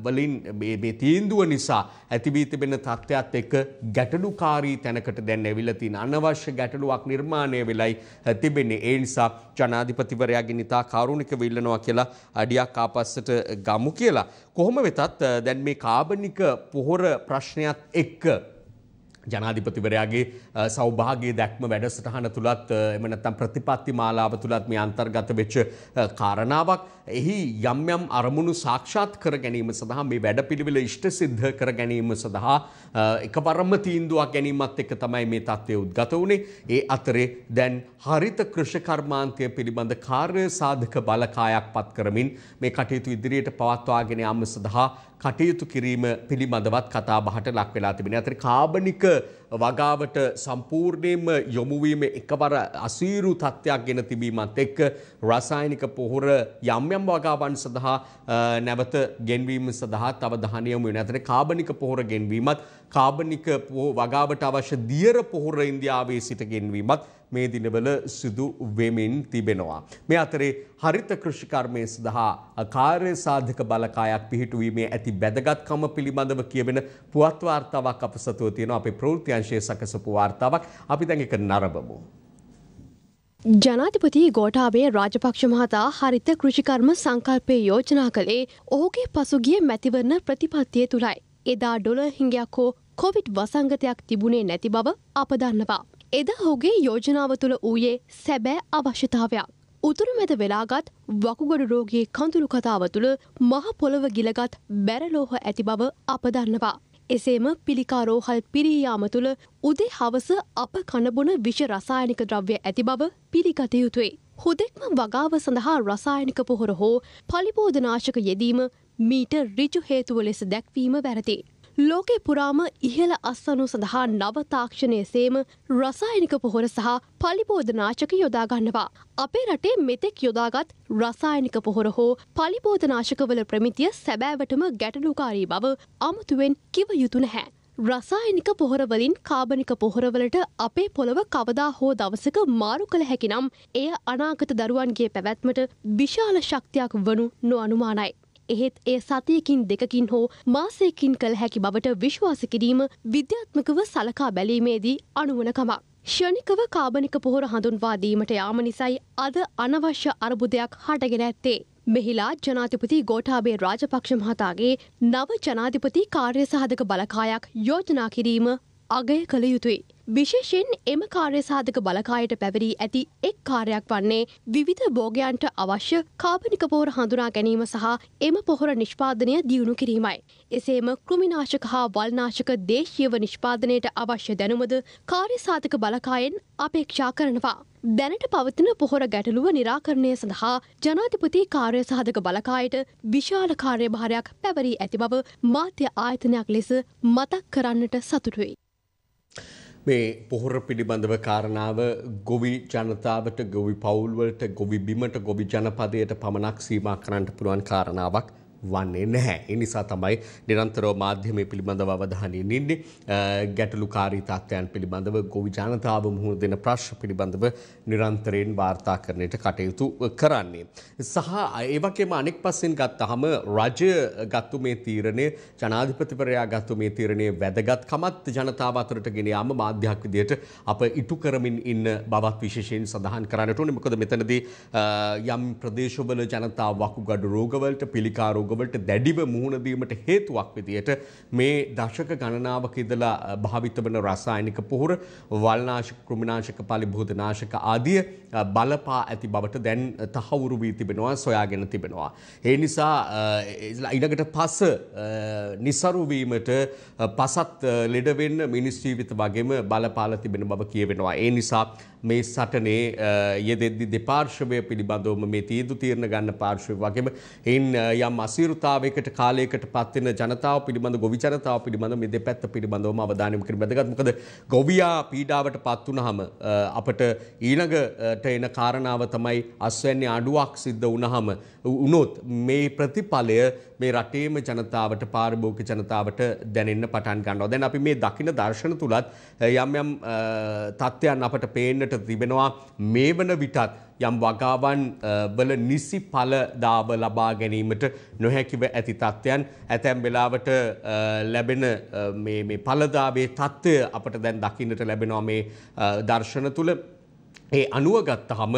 වලින් මේ තීන්දුව නිසා ඇතිවී තිබෙන තත්ත්වයක් එක්ක ගැටලුකාරී තැනකට දැන් ඇවිල්ලා තියෙන අනවශ්‍ය ගැටලුවක් නිර්මාණය වෙලයි තිබෙන්නේ. ඒ නිසා ජනාධිපතිවරයාගේ නිතා කාරුණිකව ඉල්ලනවා කියලා අඩියක් ආපස්සට ගමු කියලා. කොහොම වෙතත් දැන් මේ කාබනික පොහොර ප්‍රශ්නයත් එක්ක ජනාධිපතිවරයාගේ සෞභාගයේ දැක්ම වැඩසටහන තුළත් එම නැත්නම් ප්‍රතිපත්ති මාලාව තුළත් මේ අන්තර්ගත වෙච්ච කාරණාවක්. එහි යම් යම් අරමුණු සාක්ෂාත් කර ගැනීම සඳහා මේ වැඩපිළිවෙල ඉෂ්ට සිද්ධ කර ගැනීම සඳහා එකවරම තීන්දුවක් ගැනීමත් එක්ක තමයි මේ තත්ත්වය උද්ගත වුණේ. ඒ අතරේ දැන් හරිත කෘෂිකර්මාන්තය පිළිබඳ කාර්ය සාධක බලකායක් පත් කරමින් මේ කටයුතු ඉදිරියට පවත්වාගෙන යාම සඳහා කටයුතු කිරීම පිළිබඳවත් කතා බහට ලක් වෙලා තිබෙන. අතර කාබනික වගාවට සම්පූර්ණයෙන්ම යොමුවීම එකවර අසීරු තත්ත්වයක් ගෙන තිබීමත් එක්ක රසායනික පොහොර යම් යම් වගාවන් සඳහා නැවත ගෙන්වීම සඳහා තව දහනය යොමු වෙන. අතර කාබනික පොහොර ගෙන්වීමත් කාබනික වගාවට අවශ්‍ය දියර පොහොර ඉන්දියාවේ සිට ගෙන්වීමත් මේ දිනවල සිදු වෙමින් තිබෙනවා. මේ අතරේ හරිත කෘෂිකර්මය සඳහා කාර්ය සාධක බලකායක් පිහිටුවීමේ ඇති වැදගත්කම පිළිබඳව කියවෙන පුවත් වාර්තාවක් අප සතුව තියෙනවා අපේ ප්‍රවෘත්ති අංශයේ සකසපු වාර්තාවක් අපි දැන් එක නරඹමු. ජනාධිපති ගෝටාබේ රාජපක්ෂ මහතා හරිත කෘෂිකර්ම සංකල්පය යෝජනා කළේ ඔහුගේ පසුගිය මැතිවරණ ප්‍රතිපත්තිය තුළයි. එදා ඩොල හිංගයක් හෝ කොවිඩ් වසංගතයක් තිබුණේ නැති බව අප දන්නවා. එදා ඔහුගේ යෝජනාව තුළ වූයේ සැබෑ අවශ්‍යතාවයක්. උතුරු මැද වෙලාගත් වකුගොඩු රෝගයේ කඳුළු කතාව තුළ මහ පොළව ගිලගත් බැරලෝහ ඇති බව අප දන්නවා. එසේම පිළිකාරෝහල් පිරියාම තුළ උදේ හවස අප කණබුණ විෂ රසායනික ද්‍රව්‍ය ඇති බව පිළිගත යුතුයි. හුදෙක්ම වගාව සඳහා රසායනික පොහොර හෝ පලිබෝධනාශක යෙදීම මීට රිජු හේතුව ලෙස දැක්වීම වැරදි. ලෝකෙ පුරාම ඉහළ අස්සනු සඳහා නව තාක්ෂණය සේම රසායනික පොහොර සහ පලිබෝධනාශක යොදාගන්නවා. අපේ රටේ මෙතෙක් යොදාගත් රසායනික පොහොර හෝ පලිබෝධනාශකවල ප්‍රමිතිය සැබෑවටම ගැටලුකාරී බව අමුතුවෙන් කිව යුතු නැහැ. රසායනික පොහොරවලින් කාබනික පොහොරවලට අපේ පොළොව කවදා හෝ දවසක මාරු කළ හැකිනම් එය අනාගත දරුවන්ගේ පැවැත්මට විශාල ශක්තියක් වනු නොඅනුමානයි. එහෙත් එය සතියකින් දෙකකින් හෝ මාසයකින් කළ හැකි බවට විශ්වාස කිරීම විද්‍යාත්මකව සලකා බැලීමේදී අනුවනකමක්. ෂණිකව කාබනික පොහොර හඳුන්වාදීමට යාම නිසයි අද අනවශ්‍ය අර්බුදයක් හටගෙන ඇත්තේ. මෙහිලා ජනාතිපති ගෝටාබේ රාජපක්ෂ මහතාගේ නව ජනාධිපති කාර්ය සහධක බලකායක් යෝජනා කිරීම අගය කළ යුතුයි. විශේෂෙන් එම කාර්ය සාධක බලකායට පැවරී ඇති එක් කාර්යක් වන්නේ විවිධ භෝගයන්ට අවශ්‍ය කාබනික පොහොර හඳුනා ගැනීම සහ එම පොහොර නිෂ්පාදනය දියුණු කිරීමයි. එසේම කෘමිනාශක හා වල්නාශක දේශීයව නිෂ්පාදනයට අවශ්‍ය දැනුමද කාර්ය සාධක බලකායෙන් අපේක්ෂා කරනවා. දැනට පවතින පොහොර ගැටලුව නිරාකරණය සඳහා ජනාධිපති කාර්ය සහධක බලකායට විශාල කාර්යභාරයක් පැවරී ඇති බව මාධ්‍ය ආයතනයක් ලෙස මතක් කරන්නට සතුටුයි. මේ පොහොර පිළිබඳව කාරණාව ගොවි ජනතාවට ගොවි පවුල්වලට ගොවි බිමට ගොවි ජනපදයට පමණක් සීමා කරන්නට පුළුවන් කාරණාවක්. වන්නේ නැහැ. ඒ නිසා තමයි නිරන්තරව මාධ්‍යමය පිළිබඳව අවධානයෙන් ඉන්නේ. ගැටලුකාරී තත්ත්වයන් පිළිබඳව ගොවි ජනතාව මුහුණ දෙන ප්‍රශ්න පිළිබඳව නිරන්තරයෙන් වාර්තා කරන්නට කටයුතු කරන්නේ. සහ ඒ වගේම අනෙක් පස්සෙන් ගත්තහම රජය ගත්තු මේ තීරණය ජනාධිපතිවරයා ගත්තු මේ තීරණය වැදගත්කමත් ජනතාව අතරට ගෙන යාම මාධ්‍යයක් විදියට අප ඉටු කරමින් ඉන්න බවත් විශේෂයෙන් සඳහන් කරන්නට ඕනේ. මොකද මෙතනදී යම් ප්‍රදේශවල ජනතාව වකුගඩු රෝගවලට පිළිකා රෝග රෝගවලට දැඩිව මුහුණ දීමට හේතුවක් විදියට මේ දශක ගණනාවක ඉඳලා භාවිත වන රසායනික පොහොර වල්නාශක කෘමිනාශක පලිභූතනාශක ආදිය බලපා ඇති බවට දැන් තහවුරු වී තිබෙනවා සොයාගෙන තිබෙනවා. ඒ නිසා ඉනකට පස නිසරු වීමට පසත් ලෙඩවෙන්න මිනිස් ජීවිත වගේම බලපාල තිබෙන බව කියවෙනවා. ඒ නිසා මේ සටනේ යෙදෙද්දි දෙපාර්ශවය පිළිබඳවම මේ තීන්දුව තීරණ ගන්න පාර්ශවය වගේම එයින් යම් අසීරුතාවයකට කාලයකට පත්වෙන ජනතාව පිළිබඳ ගොවි ජනතාව පිළිබඳ මේ දෙපැත්ත පිළිබඳවම අවධානය යොමු කිරීම වැදගත්. මොකද ගොවියා පීඩාවට පත් වුනහම අපට ඊළඟට එන කාරණාව තමයි අස්වැන්නේ අඩුවක් සිද්ධ වුනහම වුණොත් මේ ප්‍රතිඵලය මේ රටේම ජනතාවට පාරිභෝගික ජනතාවට දැනෙන්න පටන් ගන්නවා. දැන් අපි මේ දකින දර්ශන තුලත් යම් යම් තත්ත්වයන් අපට පේන්නට තිබෙනවා මේ වන විටත් යම් වගාවන් වල නිසි ඵලදාව ලබා ගැනීමට නොහැකිව ඇති තත්ත්වයන් ඇතැම් වෙලාවට ලැබෙන මේ ඵලදාවේ තත්ත්වය අපට දැන් දකින්නට ලැබෙනවා මේ දර්ශන තුල ඒ අනුව ගත්තහම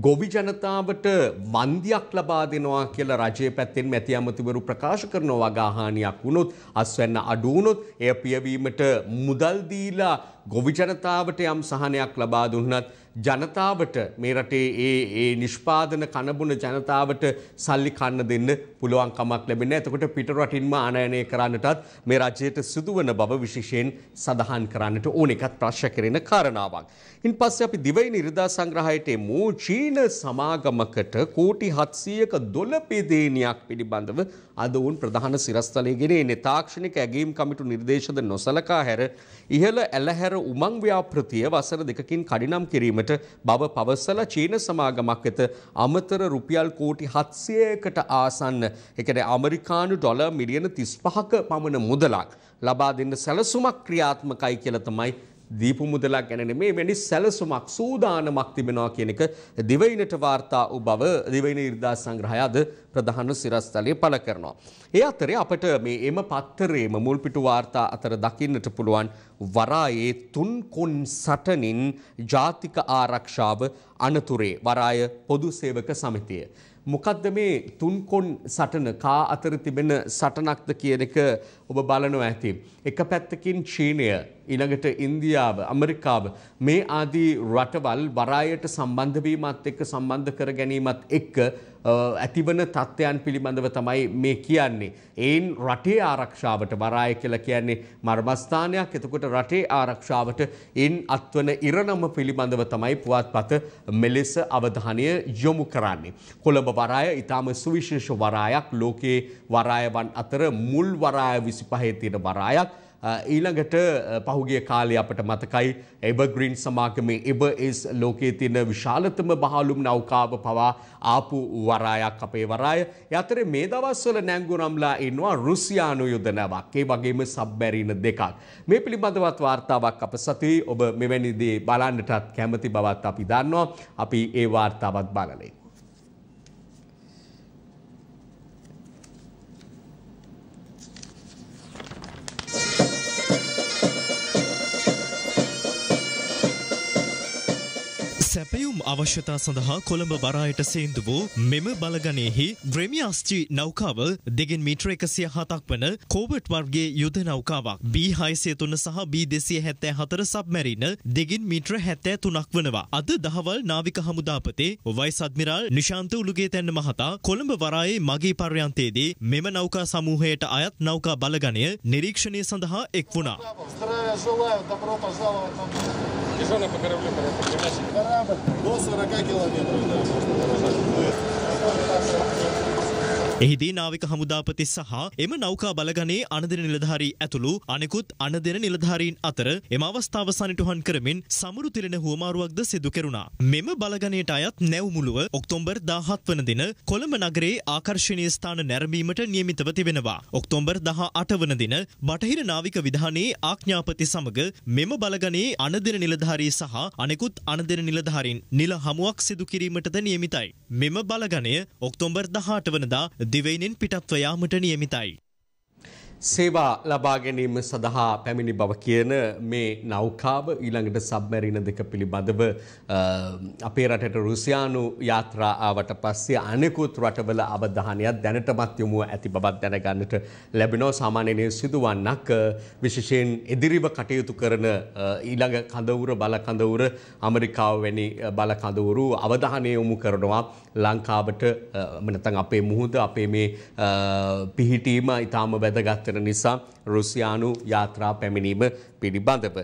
ගොවි ජනතාවට වන්දියක් ලබා දෙනවා කියලා රජයේ පැත්තෙන් මැති අමතිවරු ප්‍රකාශ කරනවා වගාහානියක් වුණොත් අස්වැන්න අඩු වුණොත් එය පියවීමට මුදල් දීලා ගොවි ජනතාවට යම් සහනයක් ලබා දුන්නත් ජනතාවට මේ රටේ ඒ ඒ නිෂ්පාදන කනබුන ජනතාවට සල්ලි කන්න දෙන්න පුළුවන් කමක් ලැබෙන්නේ. එතකොට පිට රටින්ම ආනයනය කරන්නටත් මේ රජයට සිදුවන බව විශේෂයෙන් සඳහන් කරන්නට ඕන එකත් ප්‍රශ්න කෙරෙන කාරණාවක්. ඉන් පස්සේ අපි දිවයින ඉරිදා සංග්‍රහයට එමු චීන සමාගමකට කෝටි 700ක දොළ පෙදේනියක් පිළිබඳව අද වුන් ප්‍රධාන සිරස්තලයේ ගෙන එන්නේ තාක්ෂණික ඇගීම් කමිටු නිර්දේශද නොසලකා හැර ඉහළ ඇලහැර උමං ව්‍යාපෘතිය වසර දෙකකින් කඩිනම් කිරීමට බව පවසල චීන සමාගමක් වෙත අමතර රුපියල් කෝටි 700කට ආසන්න. එකද ඇමරිකානු ඩොලර් මිලියන 35ක පමණ මුදලක් ලබා දෙන්න සැලසුමක් ක්‍රියාත්මකයි කියලා තමයි දීපු මුදලක් ගැන නෙමේ වැනි සැලසුමක් සූදානමක් තිබෙනවා කියන එක දිවයිනට වාර්තා වූ බව දිවයින ඉරිදා සංග්‍රහය අද ප්‍රධාන සිරස්තලයේ පළ කරනවා. ඒ අතරේ අපට මේ එම පත්තරේම මුල්පිටු වාර්තා අතර දකින්නට පුළුවන් වරායේ තුන් කොන් සටනින් ජාතික ආරක්ෂාව අනතුරේ වරාය පොදු සේවක සමිතිය. මොකක්ද මේ තුන්කොන් සටන කා අතර තිබෙන සටනක්ද කියන එක ඔබ බලනවා ඇති. එක පැත්තකින් චීනය ඊළඟට ඉන්දියාව ඇමරිකාව මේ ආදී රටවල් වරායට සම්බන්ධවීමත් එක්ක සම්බන්ධ කර ගැනීමත් එක්ක ඇතිවන තත්ත්වයන් පිළිබඳව තමයි මේ කියන්නේ. එයින් රටේ ආරක්ෂාවට වරාය කියලා කියන්නේ මර්මස්ථානයක් එතකොට රටේ ආරක්ෂාවට එන් අත්වන ඉරණම පිළිබඳව තමයි පුවත්පත මෙලෙස අවධානය යොමු කරන්නේ. කොළඹ වරාය ඉතාම සුවිශේෂ වරායක් ලෝකයේ වරායවන් අතර මුල් වරාය විසි පහේ තියෙන වරායක් ඊළඟට පහුගිය කාලය අපට මතකයි එබග්‍රීන් සමාගමේ එබ එස් ලෝකයේ තියෙන විශාලතම බහලුම් නෞකාව පවා ආපු වරායක් අපේ වරාය. යතර මේ දවස්වල නැංගුරම්ලා ඉන්නවා රුසියානු යුදනවක් ඒ වගේම සබ්බැරීන දෙකක්. මේ පිළිබඳවත් වාර්තාවක් අප සතුයි ඔබ මෙවැනිදේ බලන්නටත් කැමති බවත් අපි දන්නවා අපි ඒ වාර්තාවත් බලලේ. සැපයුම් අවශ්‍යතා සඳහා කොළඹ වරායට සේන්දු වූ මෙම බලගනයෙහි ග්‍රමියස්චි නෞකාව දෙගෙන් මීට්‍ර එකසිය හතක් වන කෝබට් වර්ගේ යුද නෞකාවක් බී හයිසය තුන්න සහ බී දෙසිය හැත්තෑ හතර සබ්මැරින දෙගින් මීට්‍ර හැත්තෑ තුනක් වනවා. අද දහවල් නාවික හමුදාපතේ vice admiral Nishantha Ulugetenne මහතා කොළඹ වරායේ මගේ පර්යන්තයේදී මෙම නෞකා සමූහයට අයත් නෞකා බලගනය නිරීක්ෂණය සඳහා එක් වුණා. Дежурный по кораблю, корабль. До 40 километров, да, можно එහිදී නාවික හමුදාපති සහ එම නෞකා බලගනේ අනදෙන නිලධාරී ඇතුළු අනෙකුත් අනදෙන නිලධාරීන් අතර එම අවස්ථාව සනිටුහන් කරමින් සමුරු තිරෙන හුවමාරුවක්ද සිදු කෙරුණා. මෙම බලගනයට අයත් නැවමුළුව ඔක්තෝම්බර් දාහත් වන දින කොළඹ නගරේ ආකර්ශණය ස්ථාන නැරඹීමට නියමිතව තිබෙනවා. ඔක්තෝම්බර් දහ අට වන දින බටහිර නාවික විධානයේ ආඥාපති සමග මෙම බලගනේ අනදෙන නිලධාරී සහ අනෙකුත් අනදෙන නිලධාරීන් නිල හමුවක් සිදු කිරීමටද නියමිතයි. මෙම බලගනය ඔක්තෝම්බර් දහට වනදා දිවයිනෙන් පිටත්ව යාමට නියමිතයි. සේවා ලබා ගැනීම සඳහා පැමිණි බව කියන මේ නෞකාව ඊළඟට සබ්මැරින දෙක පිළිබඳව අපේ රටට රුසියානු යාත්‍රා ආවට පස්සේ අනෙකුත් රටවල අවධානයක් දැනටමත් යොමුව ඇති බවත් දැනගන්නට ලැබෙනවා. සාමාන්‍යයෙන් සිදුවන්නක් විශේෂයෙන් එදිරිව කටයුතු කරන ඊළඟ කඳවුර බල කඳවුර ඇමරිකාව වැනි බල කඳවුරු අවධානය යොමු කරනවා. ලංකාවට නැත්නම් අපේ මුහුද අපේ මේ පිහිටීම ඊටාම වැදගත් වෙන නිසා රුසියානු යාත්‍රා පැමිණීම පිළිබඳව.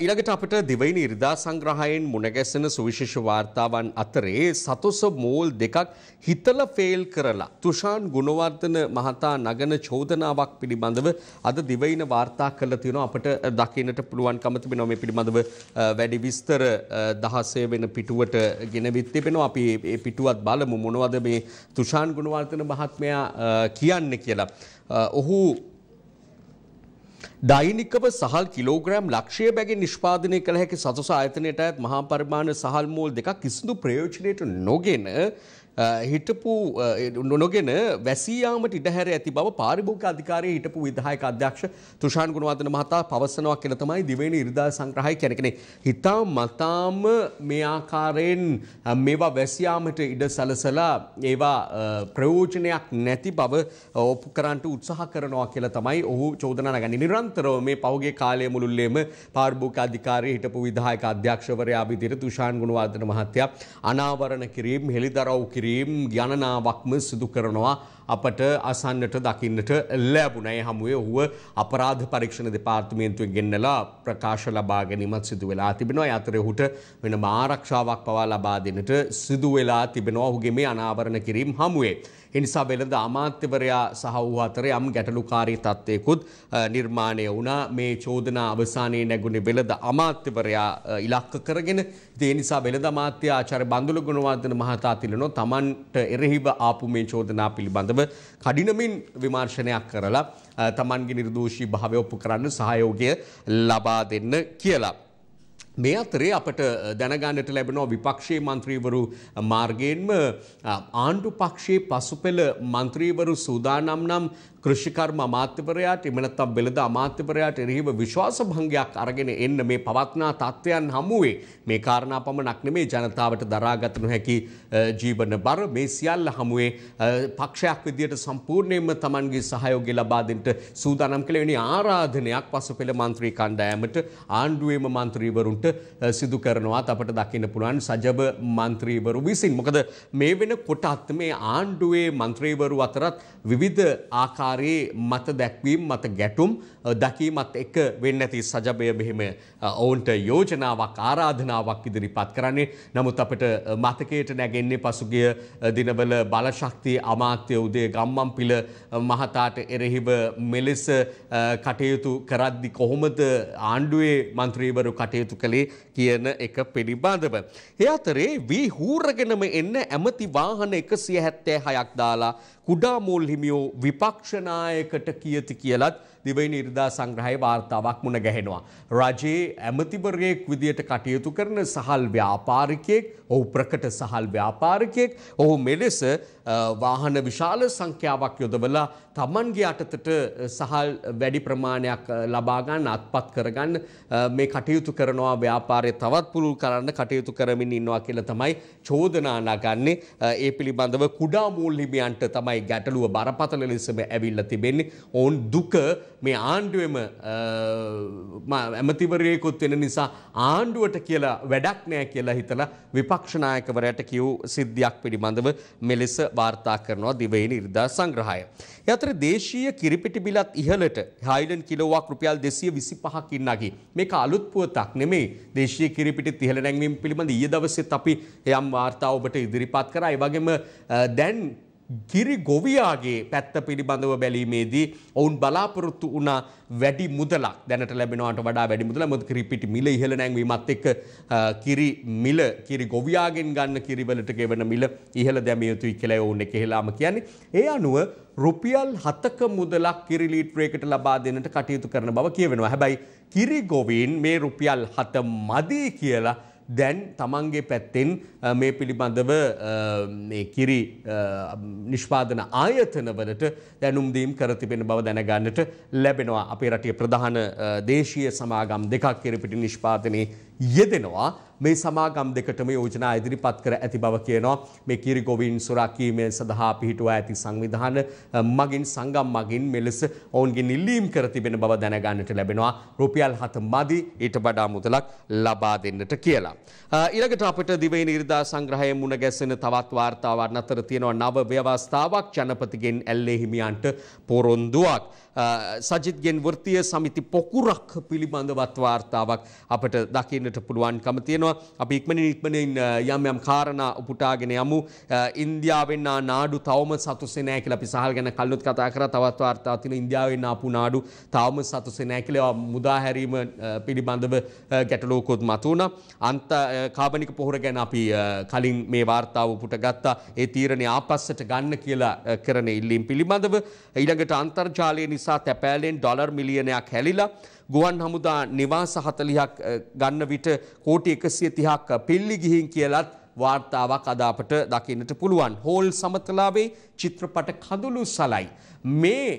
ඊළඟට අපට දිවයින ඉරිදා සංග්‍රහයෙන් මුණගැසෙන සුවිශේෂ වාර්තාවන් අතරේ සතොස මෝල් දෙකක් හිතල ෆේල් කරලා තුෂාන් ගුණවර්ධන මහතා නගන චෝදනාවක් පිළිබඳව අද දිවයින වාර්තා කළ තියෙනවා අපට දකින්නට පුළුවන්කම තිබෙනවා මේ පිළිබඳව වැඩි විස්තර දහසේ වෙන පිටුවට ගෙනවිත් තිබෙනවා අපි ඒ පිටුවත් බලමු මොනවද මේ තුෂාන් ගුණවර්ධන මහත්මයා කියන්නේ කියලා. ඔහු දෛනිකව සහල් කිලෝග්‍රෑම් ලක්ෂය බැගින් නිෂ්පාදනය කළ හැකි සතුස ආයතනයට අයත් මහා පරිමාණ සහල් මෝල් දෙකක් කිසිදු ප්‍රයෝජනයට නොගෙන හිටපු නොගෙන වැසියාමට ඉඩහැර ඇති බව පාරිභෝගික අධිකාරියේ හිටපු විධායක අධ්‍යක්ෂ තුෂාන් ගුණවර්ධන මහතා පවසනවා කියලා තමයි දිවයින ඉරිදා සංග්‍රහය කියන්නේ. හිතා මතාම මේ ආකාරයෙන් මේවා වැසියාමට ඉඩ සලසලා ඒවා ප්‍රයෝජනයක් නැති බව ඔප්පු කරන්නට උත්සාහ කරනවා කියලා තමයි ඔහු චෝදනා නගන්නේ. නිරන්තරව මේ පෞගේ කාලය මුළුල්ලේම පාරිභෝගික අධිකාරියේ හිටපු විධායක අධ්‍යක්ෂවරයා විදිහට තුෂාන් ගුණවර්ධන මහත්තයා අනාවරණ කිරීම හෙළිදරව් කිරීම කිරීම් ගණනාවක්ම සිදු කරනවා. අපට අසන්නට දකින්නට ලැබුණයි හමුවේ ඔහුව අපරාධ පරීක්ෂණ දෙපාර්තමේන්තුවෙන් ගෙන්නලා ප්‍රකාශ ලබා ගැනීමත් සිදු වෙලා තිබෙනවා. අතරේ ඔහුට වෙන ආරක්ෂාවක් පවා ලබා දෙන්නට සිදු වෙලා තිබෙනවා ඔහුගේ මේ අනාවරණ කිරීම හමුවේ. එනිසා වෙළඳ අමාත්‍යවරයා සහ වූ අතර යම් ගැටලුකාරී තත්ත්වයකුත් නිර්මාණය වුණා මේ චෝදනා අවසානයේ නැගුණේ වෙළඳ අමාත්‍යවරයා ඉලක්ක කරගෙන ඒ නිසා වෙළඳ අමාත්‍ය ආචාර්ය බන්දුල ගුණවර්ධන මහතා තිලනෝ තමන්ට එරෙහිව ආපු මේ චෝදනා පිළිබඳව කඩිනමින් විමර්ශනයක් කරලා තමන්ගේ නිර්දෝෂී භාවය ඔප්පු කරන්න සහයෝගය ලබා දෙන්න කියලා. මේ අතරේ අපට දැනගන්නට ලැබෙනවා විපක්ෂයේ මන්ත්‍රීවරු මාර්ගයෙන්ම ආණ්ඩු පක්ෂයේ පසුපෙළ මන්ත්‍රීවරු සූදානම් නම් කෘෂිකර්ම අමාත්‍යවරයාට එම නැත්නම් වෙළඳ අමාත්‍යවරයාට එරෙහිව විශ්වාස භංගයක් අරගෙන එන්න මේ පවත්නා තත්ත්වයන් හමුවේ මේ කාරණා පමණක් නෙමේ ජනතාවට දරාගත නොහැකි ජීවන බර මේ සියල්ල හමුවේ පක්ෂයක් විදියට සම්පූර්ණයෙන්ම Tamanගේ සහයෝගය ලබා දෙන්න සූදානම් කළ වෙන ආරාධනයක් පසුපෙළ මන්ත්‍රී කණ්ඩායමට ආණ්ඩුවේම මන්ත්‍රීවරුන්ට කෙනෙකුට සිදු කරනවාත් අපට දකින්න පුළුවන් සජබ මන්ත්‍රීවරු විසින්. මොකද මේ වෙනකොටත් මේ ආණ්ඩුවේ මන්ත්‍රීවරු අතරත් විවිධ ආකාරයේ මත දැක්වීම මත ගැටුම් දකීමත් එක වෙන්න ඇති සජබය බෙහෙම ඔවුන්ට යෝජනාවක් ආරාධනාවක් ඉදිරිපත් කරන්නේ. නමුත් අපට මතකයට නැගෙන්නේ පසුගිය දිනවල බලශක්ති අමාත්‍ය උදේ ගම්මම් පිළ මහතාට එරෙහිව මෙලෙස කටයුතු කරද්දි කොහොමද ආණ්ඩුවේ මන්ත්‍රීවරු කටයුතු කළේ කියන එක පිළිබඳව. ඒ අතරේ වී හූරගෙනම එන්න ඇමති වාහන එකසිය හැත්තෑ හයක් දාලා කුඩා මූල් හිමියෝ විපක්ෂනායකට කියති කියලත් දිවයින ඉරිදා සංග්‍රහය වාර්තාවක් මුණ ගැහෙනවා. රජයේ ඇමතිවරයෙක් විදියට කටයුතු කරන සහල් ව්‍යාපාරිකයෙක් ඔහු ප්‍රකට සහල් ව්‍යාපාරිකයෙක් ඔහු මෙලෙස වාහන විශාල සංඛ්‍යාවක් යොදවලා තමන්ගේ අටතට සහල් වැඩි ප්‍රමාණයක් ලබාගන්න අත්පත් කරගන්න මේ කටයුතු කරනවා. ව්‍යාපාරය තවත් පුළුල් කරන්න කටයුතු කරමින් ඉන්නවා කියලා තමයි චෝදනා නගන්නේ. ඒ පිළිබඳව කුඩා මූල්හිමියන්ට තමයි ගැටලුව බරපතල ලෙසම ඇවිල්ලා තිබෙන්නේ. ඔවුන් දුක මේ ආණ්ඩුවෙම ඇමතිවරයෙකුත් වෙන නිසා ආණ්ඩුවට කියලා වැඩක් නෑ කියලා හිතලා විපක්ෂ නායකවරයාට කිව් සිද්ධියක් පිළිබඳව මෙලෙස වාර්තා කරනවා දිවයින ඉරිදා සංග්‍රහය. යතර දේශීය කිරිපිටි බිලත් ඉහළට හයිලන් කිලෝවක් රුපියල් දෙසිය විසි පහකින් නගී. මේක අලුත් පුවතක් නෙමේ දේශීය කිරිපිටි තිහළ නැංවීම පිළිබඳ ඊය දවසෙත් අපි එයම් වාර්තා ඔබට ඉදිරිපත් කර. ඒ වගේම දැන් කිරි ගොවියාගේ පැත්ත පිළිබඳව බැලීමේදී ඔවුන් බලාපොරොත්තු වුණ වැඩි මුදලක්. දැනට ලැබෙනවාට වඩා වැඩි මුදල මොකද කිරිපිටි මිල ඉහළ නැංවීමත් එක්ක කිරි මිල කිරි ගොවියාගෙන් ගන්න කිරිවලට ගෙවන මිල ඉහළ දැමිය යුතුයි කියලා ඔවුන් එකහෙලාම කියන්නේ. ඒ අනුව රුපියල් 7ක මුදලක් කිරි ලීටරයකට ලබා දෙන්නට කටයුතු කරන බව කියවෙනවා. හැබැයි කිරි ගොවීන් මේ රුපියල් 7 මදි කියලා දැන් තමන්ගේ පැත්තෙන් මේ පිළිබඳව කිරි නිෂ්පාදන ආයතනවලට දැනුම්දීම් කර තිබෙන බව දැනගන්නට ලැබෙනවා. අපේ රටේ ප්‍රධාන දේශීය සමාගම් දෙකක් කිරිපිටි නිෂ්පාදනයේ යෙදෙනවා. මේ සමාගම් දෙකටම යෝජනා ඉදිරිපත් කර ඇති බව කියනවා. මේ කිරිගොවින් සුරක්කීමේ සඳහා පිහිටුවා ඇති සංවිධාන. මගින් සංගම් මගින් මෙලෙස ඔවුන්ගේ ඉල්ලීම් කර තිබෙන බව දැනගන්නට ලැබෙනවා. රුපියල් හත මදි. ඊට වඩා මුදලක් ලබා දෙන්නට කියලා. ඊළඟට අපිට දිවයින ඉරිදා සංග්‍රහය මුණ ගැසෙන තවත් වාර්තාවන් අතර තියෙනවා. නව ව්‍යවස්ථාවක් ජනපතිගෙන් ඇල්ලේ හිමියන්ට පොරොන්දුවක්. සජිත්ගෙන් වෘතිය සමිති පොකුරක් පිළිබඳවත් වාර්තාවක් අපට දකින්නට පුළුවන්කම තියෙනවා. අපි ඉක්මනින් ඉක්මනින් යම් යම් කාරණා උපුටාගෙන යමු. ඉන්දියාවෙන් නාඩු තවම සතුසේ නැහැ කියලා අපි සහල් ගැන කල්ලුත් කතා කරා. තවත් වාර්තාවක් තියෙනවා ඉන්දියාවෙන් ආපු නාඩු තවම සතුසේ නැහැ කියලා මුදා හැරීම පිළිබඳව ගැටලුවකුත් මතුවුණා. අන්ත කාබනික පොහොර ගැන අපි කලින් මේ වාර්තාව උපුට ගත්තා. ඒ තීරණය ආපස්සට ගන්න කියලා කරන ඉල්ලීම් පිළිබඳව ඊළඟට අන්තර්ජාලය නිසා නිසා තැපෑලෙන් ඩොලර් මිලියනයක් හැලිලා ගුවන් හමුදා නිවාස හතලිහක් ගන්න විට කෝටි එකසිය තිහක් පිල්ලි ගිහින් කියලත් වාර්තාවක් අදාපට දකින්නට පුළුවන්. හෝල් සමතලාවේ චිත්‍රපට කඳුළු සලයි. මේ